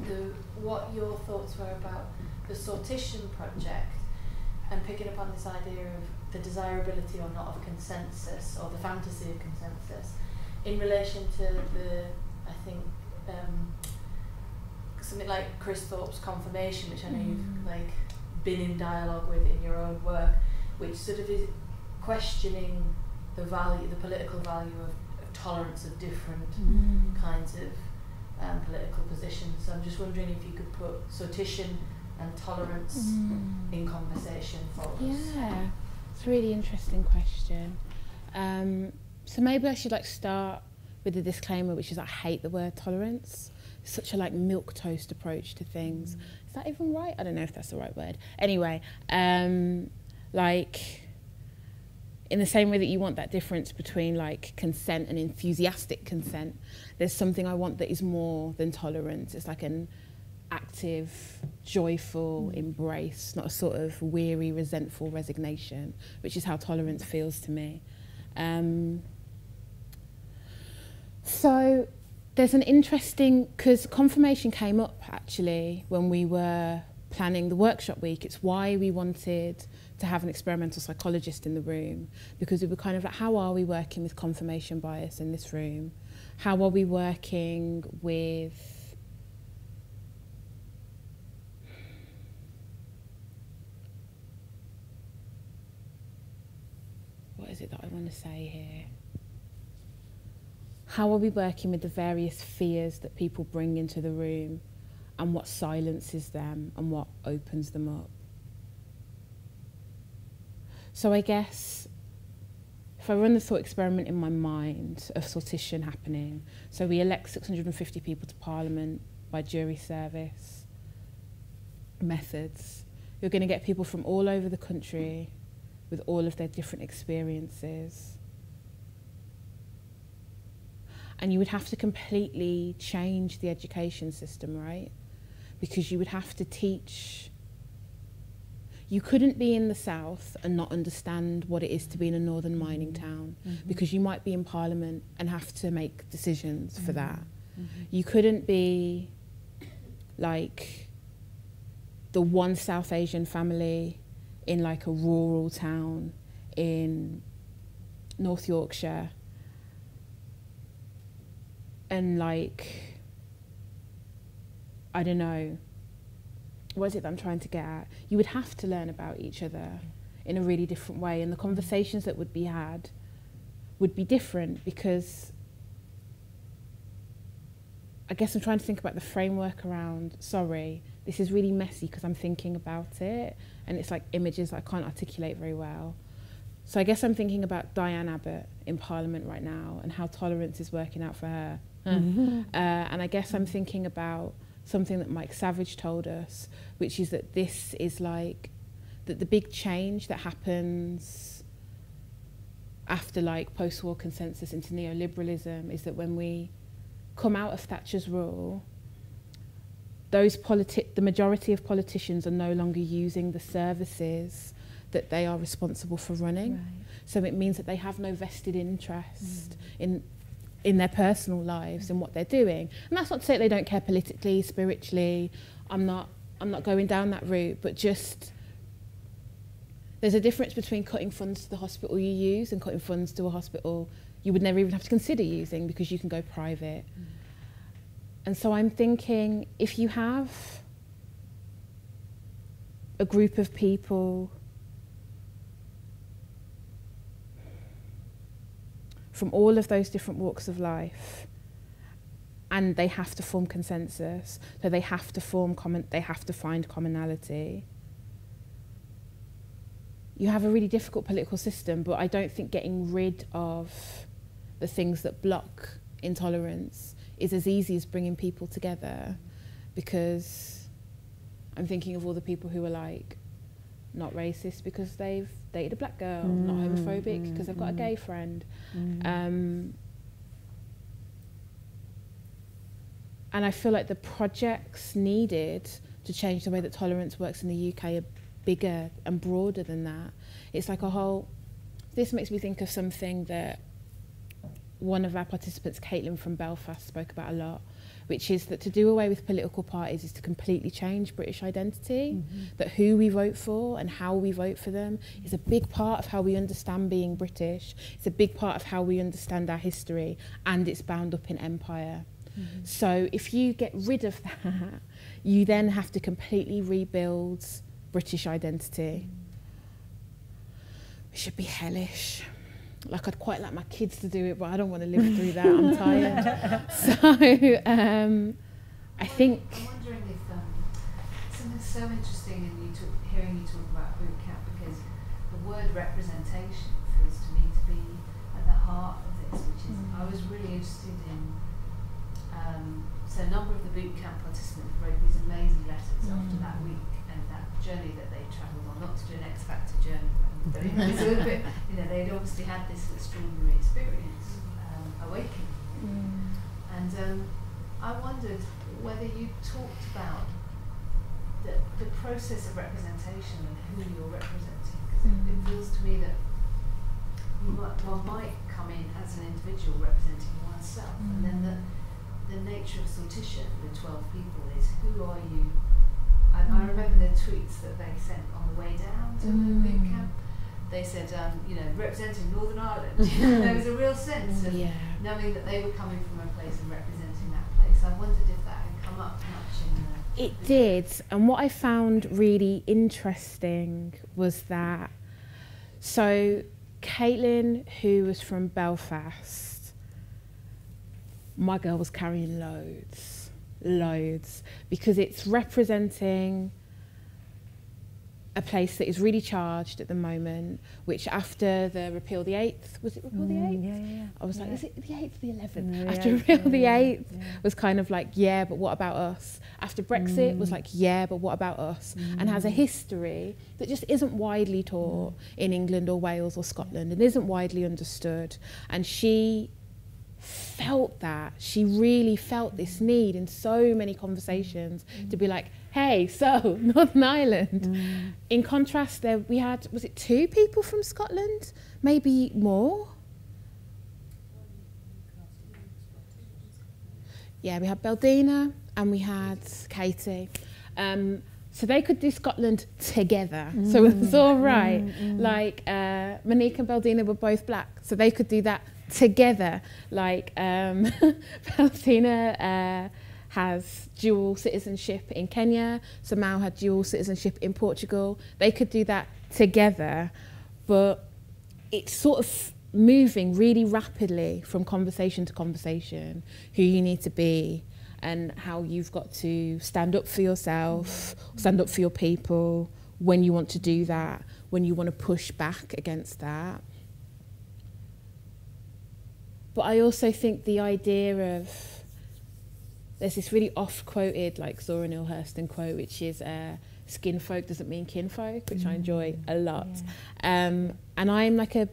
the, what your thoughts were about the sortition project and picking up on this idea of the desirability or not of consensus or the fantasy of consensus in relation to the, I think, um, something like Chris Thorpe's confirmation, which I know you've like been in dialogue with in your own work, which sort of is questioning the value, the political value of, of tolerance of different Mm. kinds of um, political positions. So I'm just wondering if you could put sortition and tolerance Mm. in conversation for us. Yeah, it's a really interesting question. Um, so maybe I should like start with a disclaimer, which is I hate the word tolerance. It's such a like milk toast approach to things. Is that even right? I don't know if that's the right word. Anyway, um, like in the same way that you want that difference between like consent and enthusiastic consent, there's something I want that is more than tolerance. It's like an active, joyful embrace, not a sort of weary, resentful resignation, which is how tolerance feels to me. Um, so there's an interesting, because confirmation came up actually when we were planning the workshop week. It's why we wanted to have an experimental psychologist in the room because we were kind of like, how are we working with confirmation bias in this room? How are we working with what is it that I want to say here? How are we working with the various fears that people bring into the room and what silences them and what opens them up? So I guess if I run the thought experiment in my mind of sortition happening, so we elect 650 people to Parliament by jury service methods, you're going to get people from all over the country with all of their different experiences. And you would have to completely change the education system, right? Because you would have to teach. You couldn't be in the south and not understand what it is to be in a northern mining mm-hmm. town mm-hmm. because you might be in parliament and have to make decisions for mm-hmm. that. You couldn't be like the one South Asian family in like a rural town in North Yorkshire. And like I don't know what is it that I'm trying to get at? You would have to learn about each other in a really different way and the conversations that would be had would be different because I guess I'm trying to think about the framework around sorry this is really messy because I'm thinking about it and it's like images I can't articulate very well. So I guess I'm thinking about Diane Abbott in Parliament right now and how tolerance is working out for her. Uh, and I guess I'm thinking about something that Mike Savage told us, which is that this is like that the big change that happens after like post-war consensus into neoliberalism is that when we come out of Thatcher's rule, those politi- the majority of politicians are no longer using the services that they are responsible for running. Right. So it means that they have no vested interest mm. in in their personal lives and what they're doing. And that's not to say they don't care politically, spiritually. I'm not I'm not going down that route, but just there's a difference between cutting funds to the hospital you use and cutting funds to a hospital you would never even have to consider using because you can go private. Mm. And so I'm thinking if you have a group of people from all of those different walks of life and they have to form consensus so they have to form common they have to find commonality you have a really difficult political system but i don't think getting rid of the things that block intolerance is as easy as bringing people together because i'm thinking of all the people who are like not racist because they've dated a black girl, mm, not homophobic mm, because they've got mm, a gay friend. Mm. Um, and I feel like the projects needed to change the way that tolerance works in the UK are bigger and broader than that. It's like a whole. This makes me think of something that one of our participants, Caitlin from Belfast, spoke about a lot, which is that to do away with political parties is to completely change British identity, Mm-hmm. that who we vote for and how we vote for them is a big part of how we understand being British. It's a big part of how we understand our history, and it's bound up in empire. Mm-hmm. So if you get rid of that, you then have to completely rebuild British identity. It should be hellish. Like I'd quite like my kids to do it, but I don't want to live through that. I'm tired. so um, I think. I'm wondering if um, something so interesting in you talk, hearing you talk about boot camp because the word representation feels to me to be at the heart of this, which is I was really interested in. Um, so a number of the boot camp participants wrote these amazing letters after that week and that journey that they travelled on, not to do an X Factor journey, but a bit, you know, they'd obviously had this extraordinary experience, um, awakening. Mm. And um, I wondered whether you talked about the, the process of representation and who you're representing, because it, it mm. feels to me that might, one might come in as an individual representing oneself, and then the, mm. the nature of sortition with 12 people is who are you? And I remember the tweets that they sent on the way down to the boot camp. They said, um, you know, representing Northern Ireland. there was a real sense of Yeah. knowing that they were coming from a place and representing that place. I wondered if that had come up much in the. It did. And what I found really interesting was that. So, Caitlin, who was from Belfast, my girl was carrying loads, loads, because it's representing a place that is really charged at the moment, which after the repeal the 8th, was it repeal the 8th? Mm, yeah, yeah, yeah. I was like, is it the 8th or the 11th? No, After eighth, repeal the 8th yeah. was kind of like, yeah, but what about us? After Brexit was Mm. like, yeah, but what about us? And has a history that just isn't widely taught in England or Wales or Scotland and isn't widely understood. And she felt that. She really felt this need in so many conversations to be like, hey, so Northern Ireland. In contrast, there we had, was it two people from Scotland? Maybe more? yeah, we had Beldina and we had Katie. Um, so they could do Scotland together. So it was all right. Like uh, Monique and Beldina were both black, so they could do that together. Like um, Beldina uh, has dual citizenship in Kenya, so Mao had dual citizenship in Portugal. They could do that together, but it's sort of moving really rapidly from conversation to conversation who you need to be and how you've got to stand up for yourself, stand up for your people when you want to do that, when you want to push back against that. But I also think the idea of there's this really oft quoted like Zora Neale Hurston quote, which is uh, "Skin folk doesn't mean kinfolk," which I enjoy a lot. Yeah. Um, and I'm like a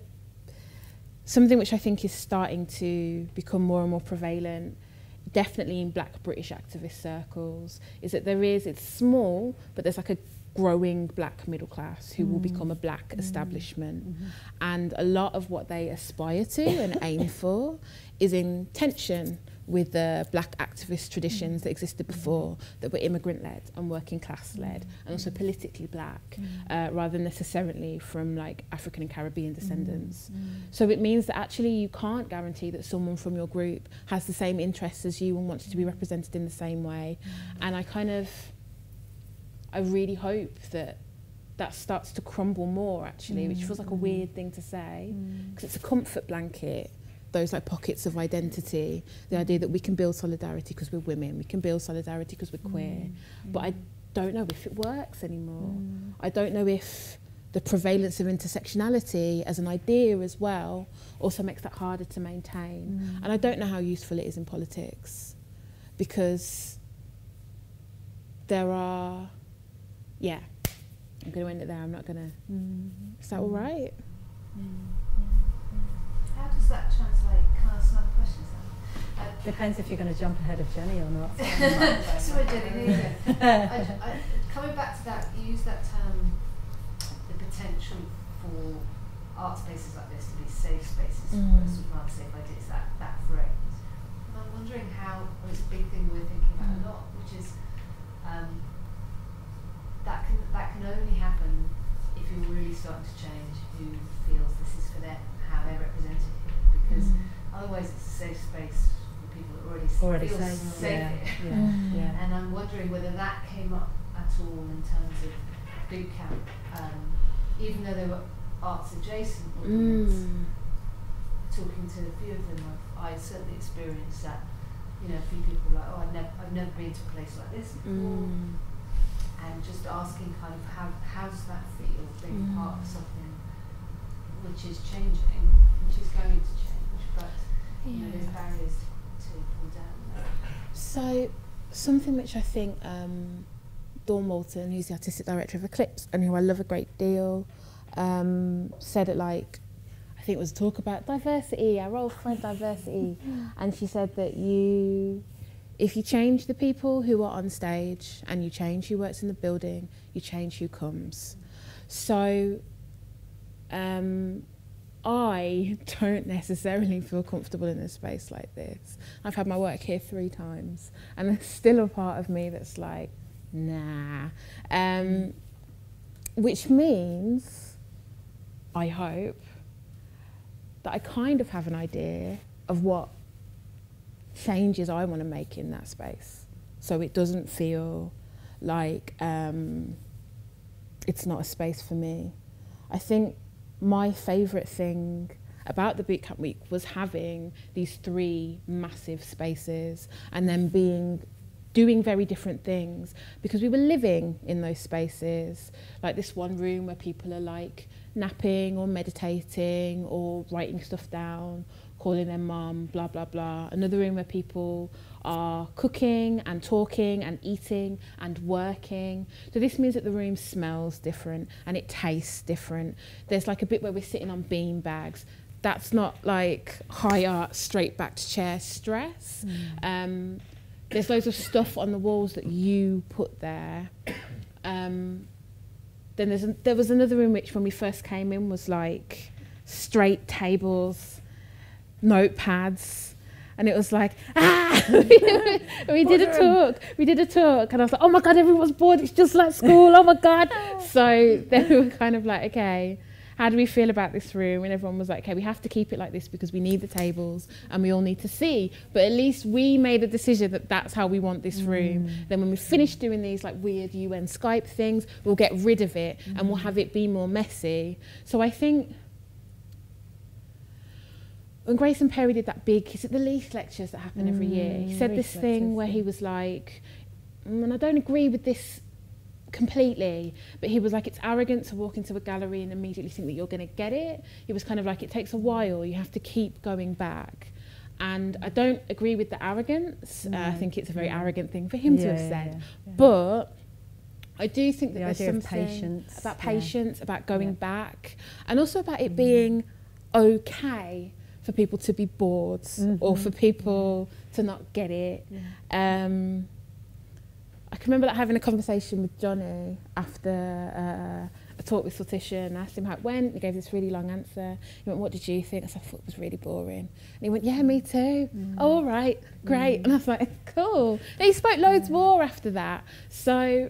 something which I think is starting to become more and more prevalent, definitely in Black British activist circles, is that there is it's small, but there's like a growing black middle class who will Mm. become a black establishment Mhm. and a lot of what they aspire to and aim for is in tension with the black activist traditions mm. that existed mm. before that were immigrant led and working class led mm. and also politically black uh, rather than necessarily from like African and Caribbean descendants. So it means that actually you can't guarantee that someone from your group has the same interests as you and wants to be represented in the same way. And I kind of, I really hope that that starts to crumble more actually, which feels like a weird thing to say because it's a comfort blanket. Those like pockets of identity, the idea that we can build solidarity because we're women, we can build solidarity because we're queer, mm. but I don't know if it works anymore. Mm. I don't know if the prevalence of intersectionality as an idea as well also makes that harder to maintain. Mm. And I don't know how useful it is in politics because there are, yeah, I'm going to end it there. I'm not going to. Is that all right? Does that translate? Can I ask another question? Uh, Depends if you're going to jump ahead of Jenny or not. Sorry, Jenny. I, I, coming back to that, you use that term, the potential for art spaces like this to be safe spaces Mm. for us, with unsafe ideas, that, that phrase. And I'm wondering how, well, it's a big thing we're thinking about a lot, which is um, that can that can only happen if you're really starting to change who feels this is for them, how they're represented here, because otherwise it's a safe space for people that already, Already feel safe, safe yeah, here. yeah, yeah. And I'm wondering whether that came up at all in terms of boot camp, um, even though there were arts adjacent audience. Mm. Talking to a few of them, I've, I certainly experienced that. You know, a few people were like, oh, I've never, I've never been to a place like this before, Mm. and just asking kind of how, how does that feel being part of something which is changing, which is going to change, but you know, there's Yeah. barriers to pull down. So, something which I think um, Dawn Walton, who's the artistic director of Eclipse and who I love a great deal, um, said it like, I think it was a talk about diversity, our role for diversity. and she said that you, if you change the people who are on stage and you change who works in the building, you change who comes. So, um, I don't necessarily feel comfortable in a space like this. I've had my work here three times, and there's still a part of me that's like, nah. Um, which means, I hope, that I kind of have an idea of what changes I want to make in that space. So it doesn't feel like um, it's not a space for me. I think my favourite thing about the bootcamp week was having these three massive spaces and then being doing very different things because we were living in those spaces. Like this one room where people are like napping or meditating or writing stuff down calling their mum blah blah blah. Another room where people are cooking and talking and eating and working. So this means that the room smells different and it tastes different. There's like a bit where we're sitting on bean bags. That's not like high art straight backed chair stress. Um, there's loads of stuff on the walls that you put there. Um, then there's a, there was another room which, when we first came in, was like straight tables, notepads, and it was like ah. we did a talk. We did a talk, and I was like, oh my god, everyone's bored. It's just like school. Oh my god. so then we were kind of like, okay. How do we feel about this room? And everyone was like, okay, we have to keep it like this because we need the tables and we all need to see. But at least we made a decision that that's how we want this room. Then when we finish doing these like weird UN Skype things, we'll get rid of it and we'll have it be more messy. So I think when Grayson Perry did that big, is it the Reith lectures that happen every year? He Mm, said this thing where he was like, mm, and I don't agree with this completely, but he was like, it's arrogant to walk into a gallery and immediately think that you're going to get it. He was kind of like, it takes a while, you have to keep going back. And I don't agree with the arrogance. Uh, I think it's a very arrogant thing for him to have yeah, said. yeah, yeah. But I do think that The there's some patience, about yeah. patience, about going Yeah. back, and also about it Mm. being okay for people to be bored or Mhm. for people to not get it. Yeah. Um, I can remember like, having a conversation with Johnny after uh, a talk with Sortition and asked him how it went. He gave this really long answer. He went, What did you think? I said, I thought it was really boring. And he went, Yeah, me too. Mm. Oh, all right, great. And I was like, Cool. And he spoke loads Yeah. more after that. So,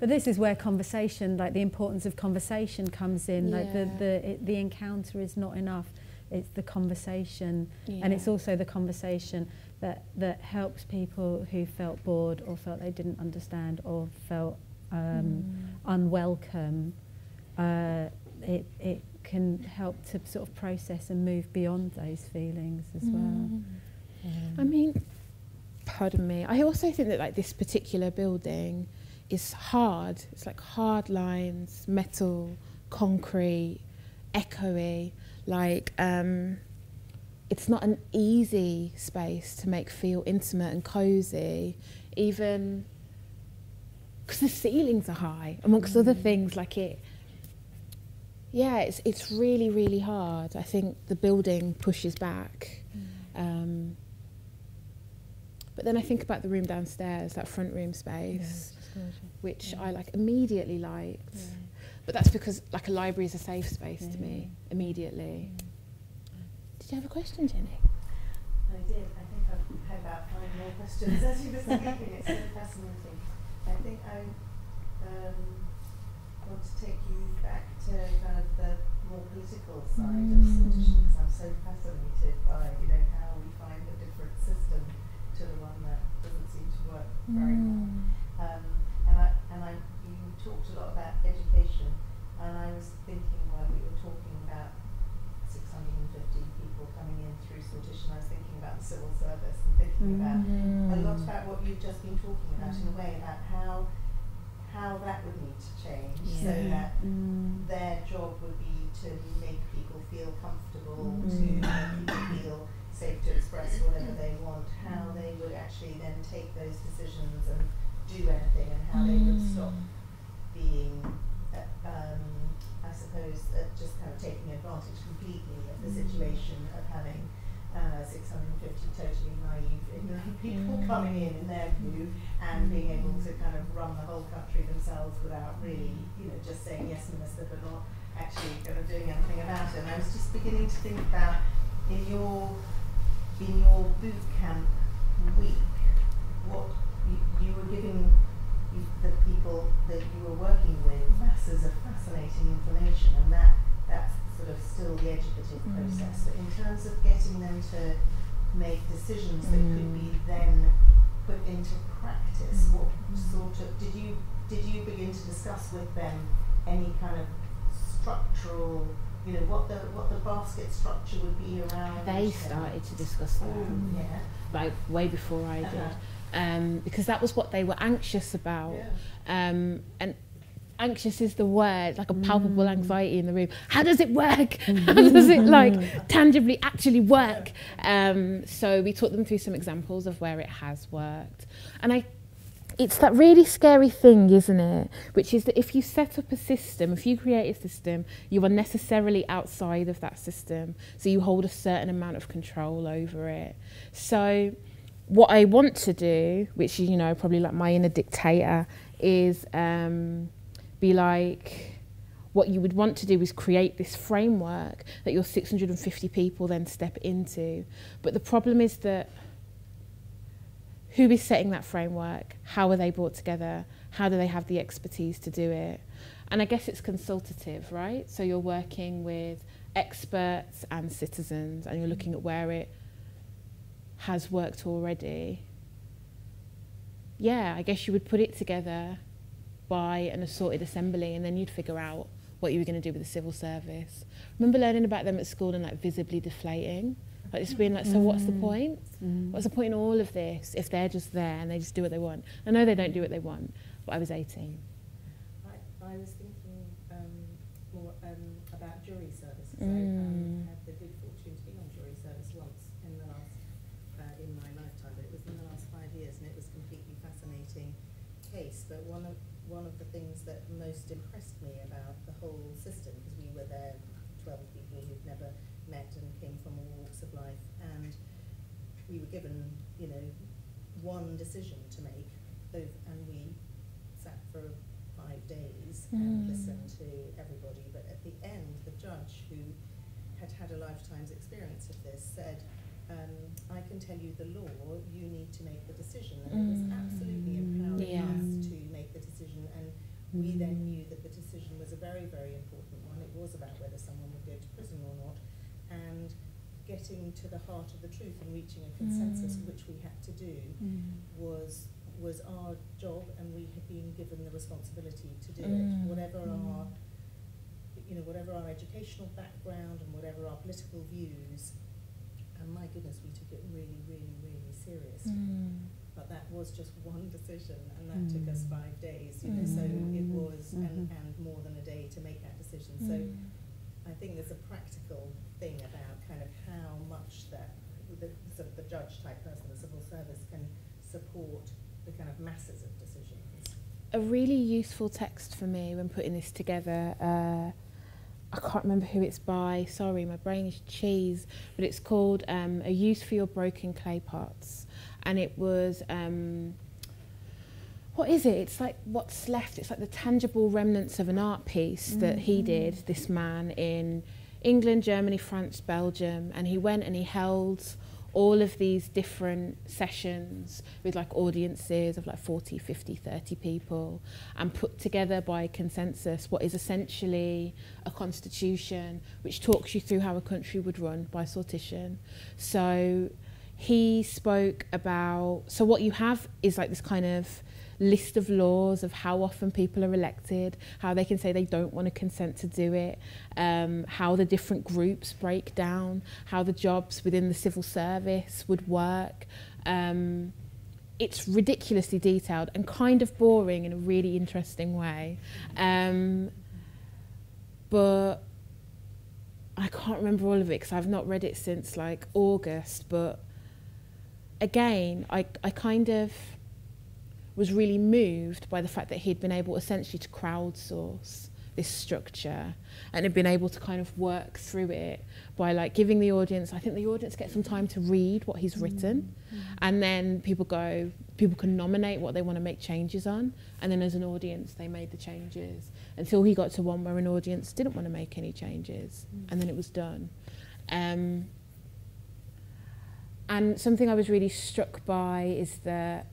But this is where conversation, like the importance of conversation comes in. Like the, the, it, the encounter is not enough. It's the conversation. And it's also the conversation that, that helps people who felt bored or felt they didn't understand or felt um, Mm. unwelcome. Uh, it, it can help to sort of process and move beyond those feelings as well. Mm. Um, I mean, pardon me. I also think that like this particular building is hard. It's like hard lines, metal, concrete, echoey. Like um, it's not an easy space to make feel intimate and cozy, even because the ceilings are high, amongst other things. Like it. Yeah, it's it's really really hard. I think the building pushes back. Um, but then I think about the room downstairs, that front room space, gorgeous. which Yeah. I like immediately liked. Yeah. But that's because like a library is a safe space to me Yeah. immediately. Did you have a question, Jenny? I did. I think I've had about five more questions as you were speaking. It's so fascinating. I think I um, want to take you back to kind of the more political side of Mm. sortition because I'm so fascinated by you know how we find a different system to the one that doesn't seem to work very well. Um, and I, and I, you talked a lot about education, and I was thinking while we were talking about 650 people coming in through sortition, I was thinking about the civil service and thinking about a lot Mm. about what you've just been talking about in a way about how how that would need to change so that Mm. their job would be to make people feel comfortable, Mm. to make people feel safe to express whatever they want, how they would actually then take those decisions and do anything, and how they would stop Mm. Being, uh, um, I suppose, uh, just kind of taking advantage completely of the Mm. situation of having uh, 650 totally naive, ignorant people Mm. coming in in their view and being able to kind of run the whole country themselves without really, you know, just saying yes, minister, but not actually kind of doing anything about it. And I was just beginning to think about in your in your boot camp week, what you, you were giving the people that you were working with masses of fascinating information, and that that's sort of still the educative Mm. process. But in terms of getting them to make decisions that could Mm. be then put into practice, Mm. what sort of did you did you begin to discuss with them any kind of structural, you know, what the what the basket structure would be around? They started to discuss that. Mm, yeah. like way before I did, Uh-huh. Um, because that was what they were anxious about. Yeah. Um, and anxious is the word, like a palpable Mm. anxiety in the room. How does it work? How does it like tangibly actually work? Um, so we taught them through some examples of where it has worked, and I. It's that really scary thing, isn't it? Which is that if you set up a system, if you create a system, you are necessarily outside of that system. So you hold a certain amount of control over it. So what I want to do, which you know, probably like my inner dictator, is um, be like, what you would want to do is create this framework that your 650 people then step into. But the problem is that who is setting that framework? How are they brought together? How do they have the expertise to do it? And I guess it's consultative, right? So you're working with experts and citizens and you're looking at where it has worked already. Yeah, I guess you would put it together by an assorted assembly and then you'd figure out what you were going to do with the civil service. Remember learning about them at school and like visibly deflating? Like just being like, so what's the Mm. point? Mm. What's the point in all of this if they're just there and they just do what they want? I know they don't do what they want, but I was 18. I, I was thinking um, more um, about jury service. So Mm. um, I had the good fortune to be on jury service once in the last that most impressed me about the whole system, because we were there, 12 people who'd never met and came from all walks of life, and we were given, you know, one decision to make, both, and we sat for five days and Mm. listened to everybody. But at the end, the judge, who had had a lifetime's experience of this, said, um, I can tell you the law, you need to make the decision. And it was Mm. absolutely empowering Yeah. us to make the decision. And we then knew that the decision was a very, very important one. It was about whether someone would go to prison or not. And getting to the heart of the truth and reaching a consensus, Mm. which we had to do, was was our job, and we had been given the responsibility to do Mm. it. Whatever Mm. our, you know, whatever our educational background and whatever our political views, and my goodness, we took it really, really, really seriously. Mm. But that was just one decision, and that took us Mm. five days. You know, so it Mm. was, and, Mhm. and more than a day to make that decision. So. Mm. I think there's a practical thing about kind of how much that the sort of the judge type person, the civil service can support the masses of decisions. a really useful text for me when putting this together. Uh, I can't remember who it's by. Sorry, my brain is cheese. But it's called um, "A Use for Your Broken Clay Pots," and it was. Um, what is it? It's like what's left. It's like the tangible remnants of an art piece that he did. This man in England, Germany, France, Belgium, and he went and he held all of these different sessions with like audiences of like 40 50 30 people and put together by consensus what is essentially a constitution which talks you through how a country would run by sortition. So he spoke about so what you have is like this kind of list of laws of how often people are elected, how they can say they don't want to consent to do it, um, how the different groups break down, how the jobs within the civil service would work. Um, it's ridiculously detailed and kind of boring in a really interesting way. Um, but I can't remember all of it because I've not read it since like August. But again, I, I kind of was really moved by the fact that he'd been able essentially to crowdsource this structure and had been able to kind of work through it by like giving the audience I think the audience gets some time to read what he's written. And then people go people can nominate what they want to make changes on. And then as an audience they made the changes until he got to one where an audience didn't want to make any changes. And then it was done. Um, and something I was really struck by is that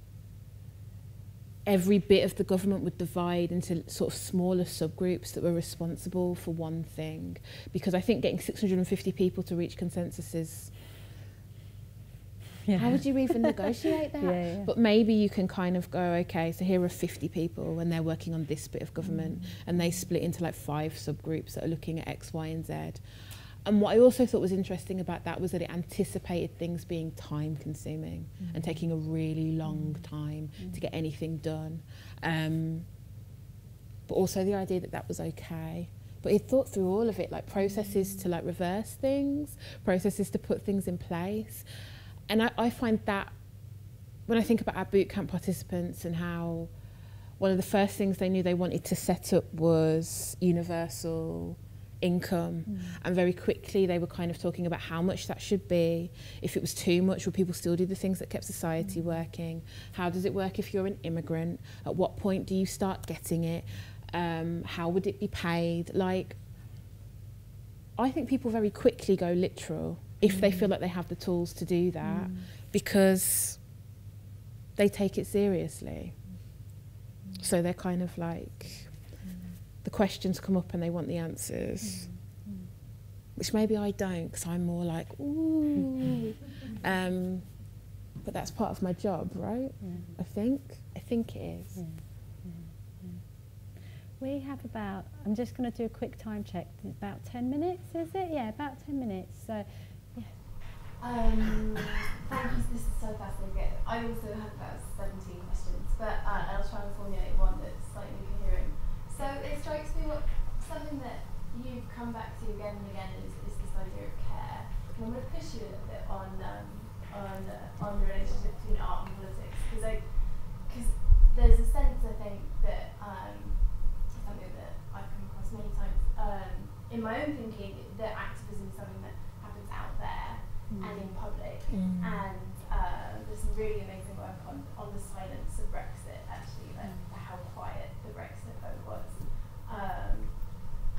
every bit of the government would divide into sort of smaller subgroups that were responsible for one thing. Because I think getting 650 people to reach consensus is. Yeah. How would you even negotiate that? Yeah, yeah. But maybe you can kind of go, okay, so here are 50 people and they're working on this bit of government mm. and they split into like five subgroups that are looking at X, Y, and Z. And what I also thought was interesting about that was that it anticipated things being time consuming and mm. taking a really long mm. time to mm. get anything done. Um, but also the idea that that was okay. But it thought through all of it, like processes to like reverse things, processes to put things in place. And I, I find that when I think about our boot camp participants and how one of the first things they knew they wanted to set up was universal income. Mm. And very quickly they were kind of talking about how much that should be if it was too much will people still do the things that kept society mm. working? How does it work if you're an immigrant? At what point do you start getting it? Um, how would it be paid? Like I think people very quickly go literal if they feel mm. like they have the tools to do that because they take it seriously. So they're kind of like the questions come up and they want the answers which maybe I don't because I'm more like ooh um, but that's part of my job right I think I think it is We have about, I'm just going to do a quick time check, about 10 minutes, is it? Yeah, about 10 minutes. So, Um, thank you, this is so fascinating. I also have about 17 questions, but uh, I'll try and formulate one that's slightly coherent. So it strikes me what something that you've come back to again and again is, is this idea of care. And I'm going to push you a little bit on um, on uh, on the relationship between art and politics because because there's a sense I think that um, something that I've come across many times um, in my own thinking that activism is something that happens out there mm. and in public mm. and uh, there's some really amazing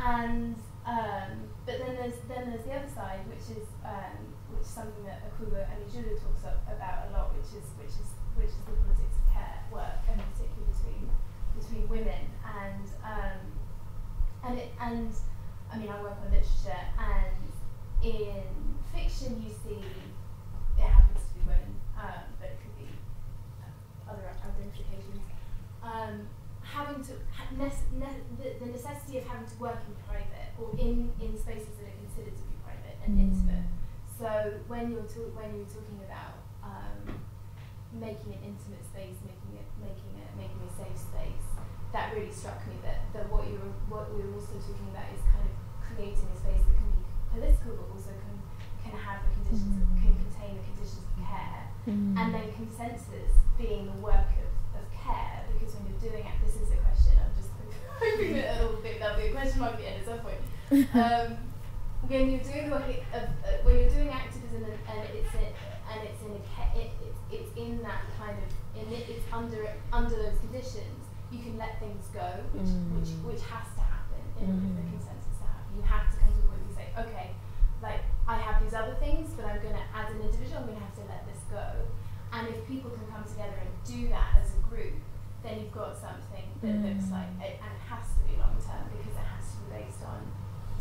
and um, but then there's then there's the other side, which is um, which is something that Akwugo Emejulu talks up about a lot, which is which is which is the politics of care work, and particularly between between women and um, and it and I mean I work on literature and in fiction you see it happens to be women, um, but it could be uh, other identifications. Having to the, necessity of having to work in private or in, in spaces that are considered to be private and Mm. intimate. So when you're ta- when you're talking about um, making an intimate space, making it making it making a safe space, that really struck me that, that what you were what we were also talking about is kind of creating a space that can be political but also can can have the conditions of, can contain the conditions of care and then consensus being the work care because when you're doing it this is a question. I'm just hoping that it'll be, that'll be a question mark at the end at some point. Um, when you're doing the work of, uh, when you're doing activism and, and it's in, and it's in a ca- it, it's, in that kind of in it, it's under under those conditions you can let things go which which which has to happen in order for the consensus to happen. You have to come to a point where you say okay like I have these other things but I'm gonna as an individual I'm gonna have to let this go. And if people can come together and do that as a group then you've got something that looks like it, and it has to be long term because it has to be based on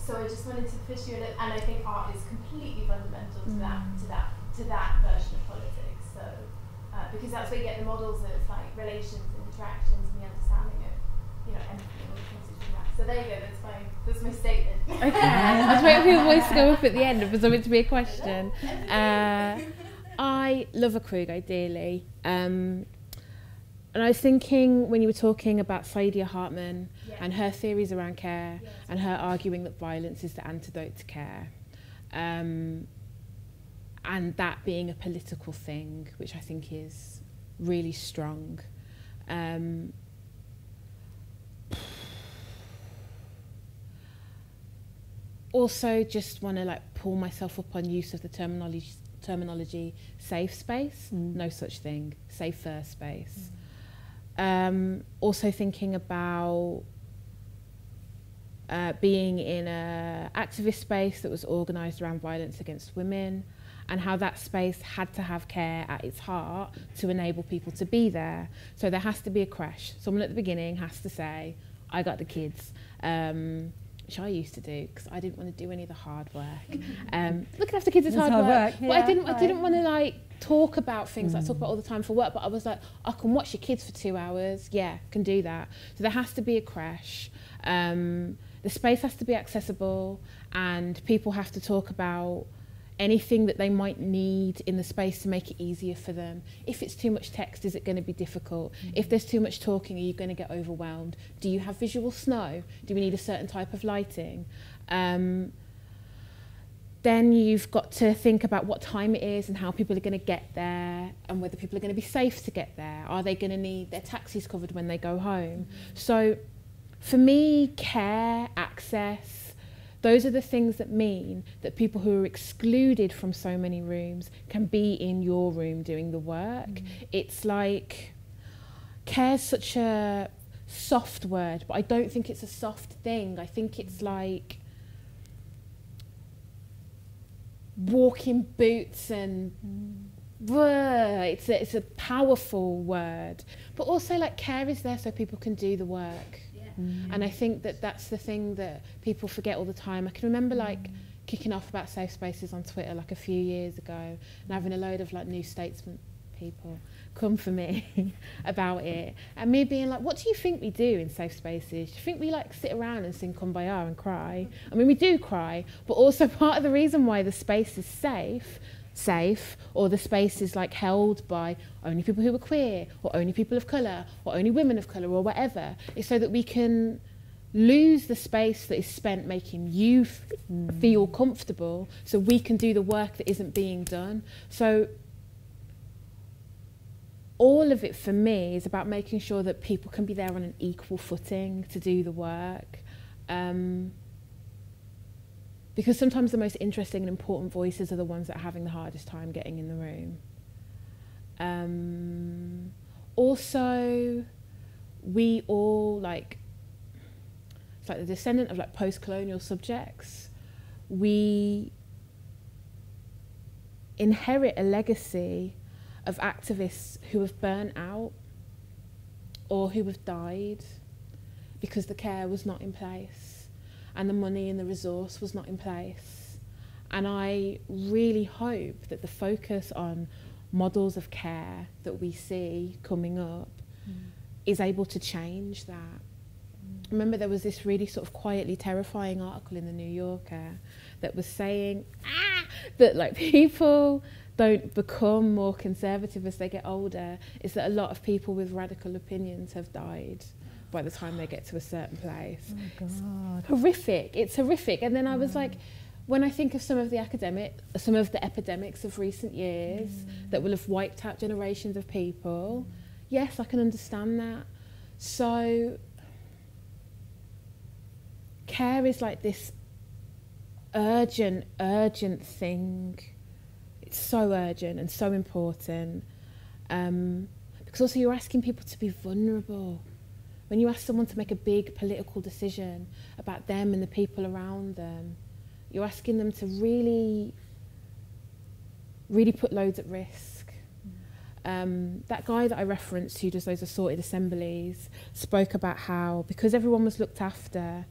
so I just wanted to push you a little, and I think art is completely fundamental to that to that to that version of politics. So uh, because that's where you get the models of like relations and interactions and the understanding of you know empathy and all the things that you have. So there you go. That's my that's my statement. Okay. I was waiting for your voice to go up at the end for something to be a question. Uh, I love a Krug ideally. Um, and I was thinking when you were talking about Saidiya Hartman Yeah. and her theories around care Yes. and her arguing that violence is the antidote to care. Um, and that being a political thing, which I think is really strong. Um, also just want to like pull myself up on use of the terminology terminology safe space no such thing safer space um, also thinking about uh, being in an activist space that was organised around violence against women and how that space had to have care at its heart to enable people to be there. So there has to be a crash. Someone at the beginning has to say, I got the kids. Um, which I used to do because I didn't want to do any of the hard work. Um, looking after kids is hard, hard work, work, but I didn't. I didn't want to like talk about things that I talk about all the time for work. But I was like, I can watch your kids for two hours. Yeah, can do that. So there has to be a crash. Um, the space has to be accessible, and people have to talk about anything that they might need in the space to make it easier for them. If it's too much text, is it going to be difficult? If there's too much talking, are you going to get overwhelmed? Do you have visual snow? Do we need a certain type of lighting? Um, then you've got to think about what time it is and how people are going to get there and whether people are going to be safe to get there. Are they going to need their taxis covered when they go home? So for me, care, access, those are the things that mean that people who are excluded from so many rooms can be in your room doing the work. Mm. It's like care's such a soft word, but I don't think it's a soft thing. I think it's mm. like walking boots and mm. Blah, it's a, it's a powerful word. But also like care is there so people can do the work Mm. and I think that that's the thing that people forget all the time. I can remember like kicking off about safe spaces on Twitter like a few years ago and having a load of like new statesman people come for me about it. And me being like what do you think we do in safe spaces? Do you think we like sit around and sing kumbaya and cry? I mean we do cry but also part of the reason why the space is safe safe or the space is like held by only people who are queer or only people of colour or only women of colour or whatever is so that we can lose the space that is spent making you f- feel comfortable so we can do the work that isn't being done. So all of it for me is about making sure that people can be there on an equal footing to do the work. Um, because sometimes the most interesting and important voices are the ones that are having the hardest time getting in the room. Um, also, we all like it's like the descendant of like post-colonial subjects. We inherit a legacy of activists who have burnt out or who have died because the care was not in place and the money and the resource was not in place. And I really hope that the focus on models of care that we see coming up mm. is able to change that. Mm. Remember, there was this really sort of quietly terrifying article in the New Yorker that was saying ah, that like people don't become more conservative as they get older. Is that a lot of people with radical opinions have died by the time they get to a certain place. Oh God. Horrific. It's horrific. And then I was like, when I think of some of the academic, some of the epidemics of recent years mm. that will have wiped out generations of people, yes, I can understand that. So, care is like this urgent, urgent thing. It's so urgent and so important. Um, because also you're asking people to be vulnerable. When you ask someone to make a big political decision about them and the people around them, you're asking them to really, really put loads at risk. Um, that guy that I referenced who does those assorted assemblies spoke about how because everyone was looked after,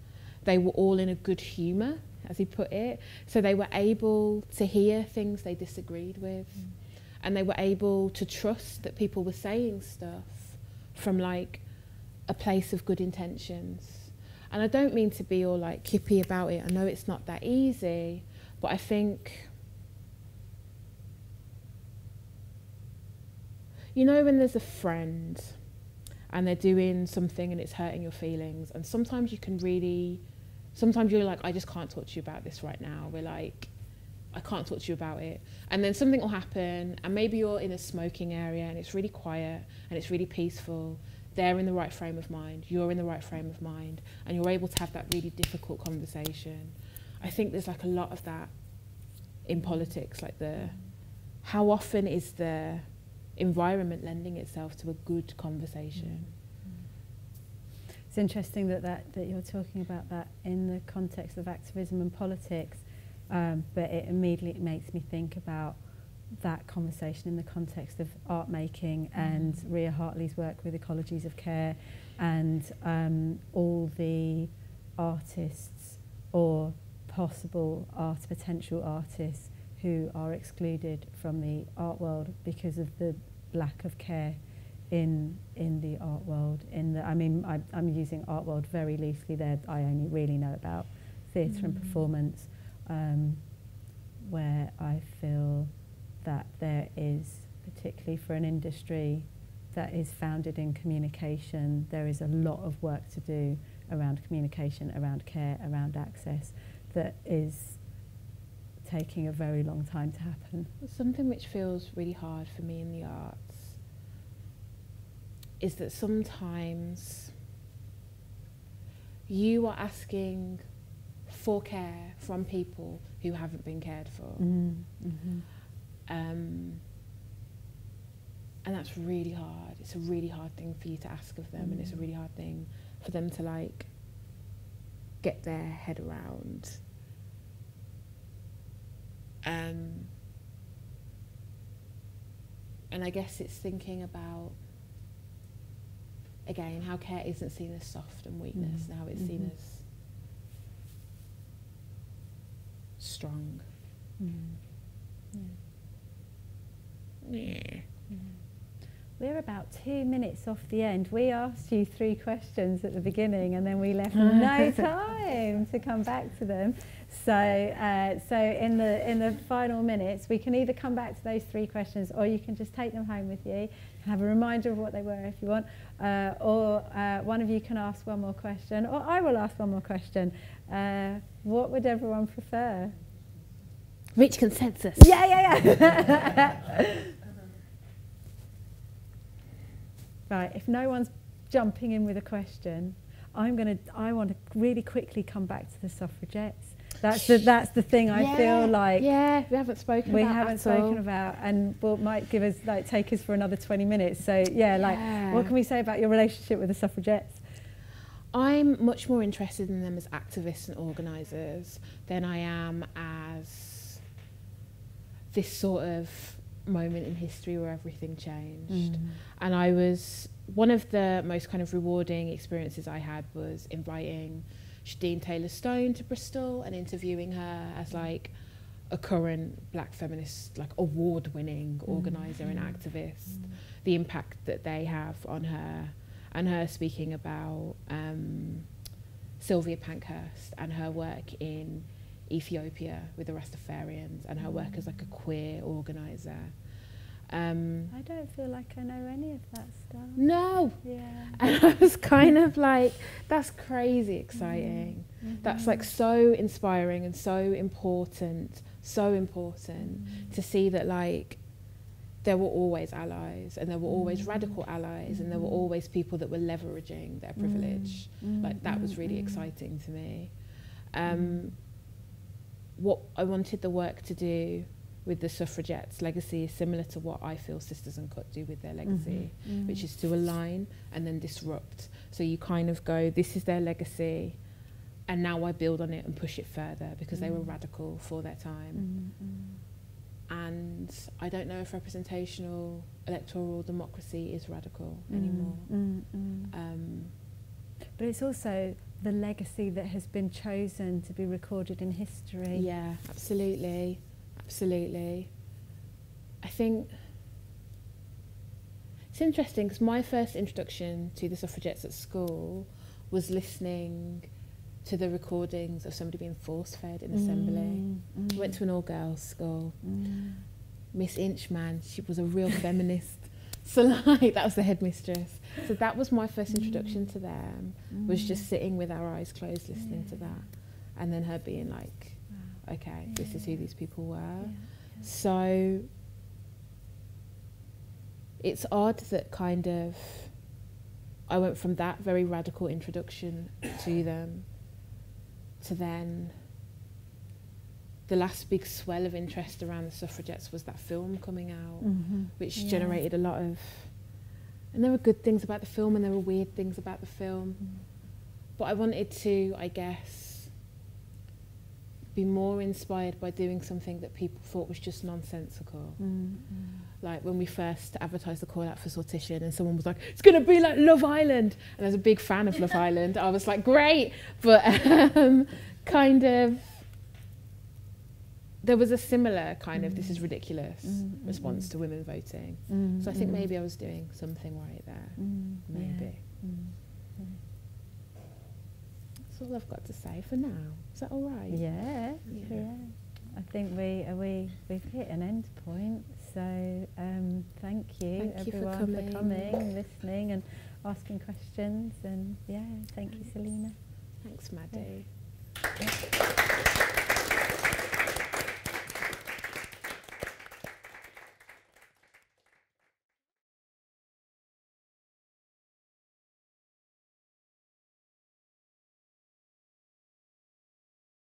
they were all in a good humour, as he put it. So they were able to hear things they disagreed with. Mm. And they were able to trust that people were saying stuff from like a place of good intentions. And I don't mean to be all like kippy about it. I know it's not that easy, but I think you know when there's a friend and they're doing something and it's hurting your feelings and sometimes you can really sometimes you're like I just can't talk to you about this right now. We're like I can't talk to you about it. And then something will happen and maybe you're in a smoking area and it's really quiet and it's really peaceful they're in the right frame of mind, you're in the right frame of mind, and you're able to have that really difficult conversation. I think there's like a lot of that in politics, like the how often is the environment lending itself to a good conversation? It's interesting that, that, that you're talking about that in the context of activism and politics, um, but it immediately makes me think about that conversation in the context of art making mm. and Ria Hartley's work with Ecologies of Care and um, all the artists or possible art potential artists who are excluded from the art world because of the lack of care in in the art world in the I mean I, I'm using art world very loosely there I only really know about theatre mm. and performance um, where I feel that there is, particularly for an industry that is founded in communication, there is a lot of work to do around communication, around care, around access that is taking a very long time to happen. Something which feels really hard for me in the arts is that sometimes you are asking for care from people who haven't been cared for. Mm. Mm-hmm. Um, and that's really hard. It's a really hard thing for you to ask of them, mm. and it's a mm. really hard thing for them to like get their head around. Um, and I guess it's thinking about again how care isn't seen as soft and weakness, mm. how it's mm-hmm. seen as strong. Mm. Yeah. We're about two minutes off the end. We asked you three questions at the beginning and then we left no time to come back to them. So, uh, so in the, in the final minutes, we can either come back to those three questions or you can just take them home with you, have a reminder of what they were if you want, uh, or uh, one of you can ask one more question, or I will ask one more question. Uh, what would everyone prefer? Reach consensus. Yeah, yeah, yeah. Right, if no one's jumping in with a question, I'm going to, I want to really quickly come back to the suffragettes. That's the that's the thing I yeah, feel like yeah, we haven't spoken. we about haven't spoken all. about, and well, might give us like take us for another twenty minutes. So yeah, like what can we say about your relationship with the suffragettes? I'm much more interested in them as activists and organisers than I am as this sort of moment in history where everything changed. Mm. And I was one of the most kind of rewarding experiences I had was inviting Shadeen Taylor Stone to Bristol and interviewing her as mm. like a current black feminist like award winning mm. organizer and activist. The impact that they have on her and her speaking about um, Sylvia Pankhurst and her work in Ethiopia with the Rastafarians and her work as like a queer organizer um, I don't feel like I know any of that stuff. no Yeah. and I was kind of like, that's crazy exciting. Mm-hmm. That's like mm-hmm. so inspiring and so important, so important mm-hmm. to see that like there were always allies and there were always radical allies and there were always people that were leveraging their privilege. Like that was really exciting to me. Um, what I wanted the work to do with the suffragettes legacy is similar to what I feel Sisters Uncut do with their mm-hmm. legacy mm-hmm. which is to align and then disrupt. So you kind of go, this is their legacy, and now I build on it and push it further because they were mm-hmm. radical for their time. And I don't know if representational electoral democracy is radical anymore. Um, But it's also the legacy that has been chosen to be recorded in history. yeah, absolutely, absolutely. I think it's interesting because my first introduction to the suffragettes at school was listening to the recordings of somebody being force fed in assembly. I went to an all girls school. Mm. Miss Inchman, she was a real feminist. So like that was the headmistress. So that was my first introduction to them. Was just sitting with our eyes closed listening to that. And then her being like, okay, this is who these people were. So it's odd that kind of I went from that very radical introduction to them to then the last big swell of interest around the suffragettes was that film coming out, mm-hmm. which Yeah. generated a lot of. And there were good things about the film, and there were weird things about the film. Mm-hmm. But I wanted to, I guess, be more inspired by doing something that people thought was just nonsensical. Mm-hmm. Like when we first advertised the call out for Sortition, and someone was like, "It's going to be like Love Island," and I was a big fan of Love Island. I was like, "Great," but um, kind of there was a similar kind of "this is mm-hmm. ridiculous" mm-hmm. response to women voting. So I think maybe I was doing something right there. Maybe. That's all I've got to say for now. Is that all right? Yeah, Yeah. yeah. I think we uh, we we've hit an end point. So um, thank you Thank you for everyone for coming. coming, listening, and asking questions. And yeah, thank you, Selina. Thanks, Maddy. Yeah.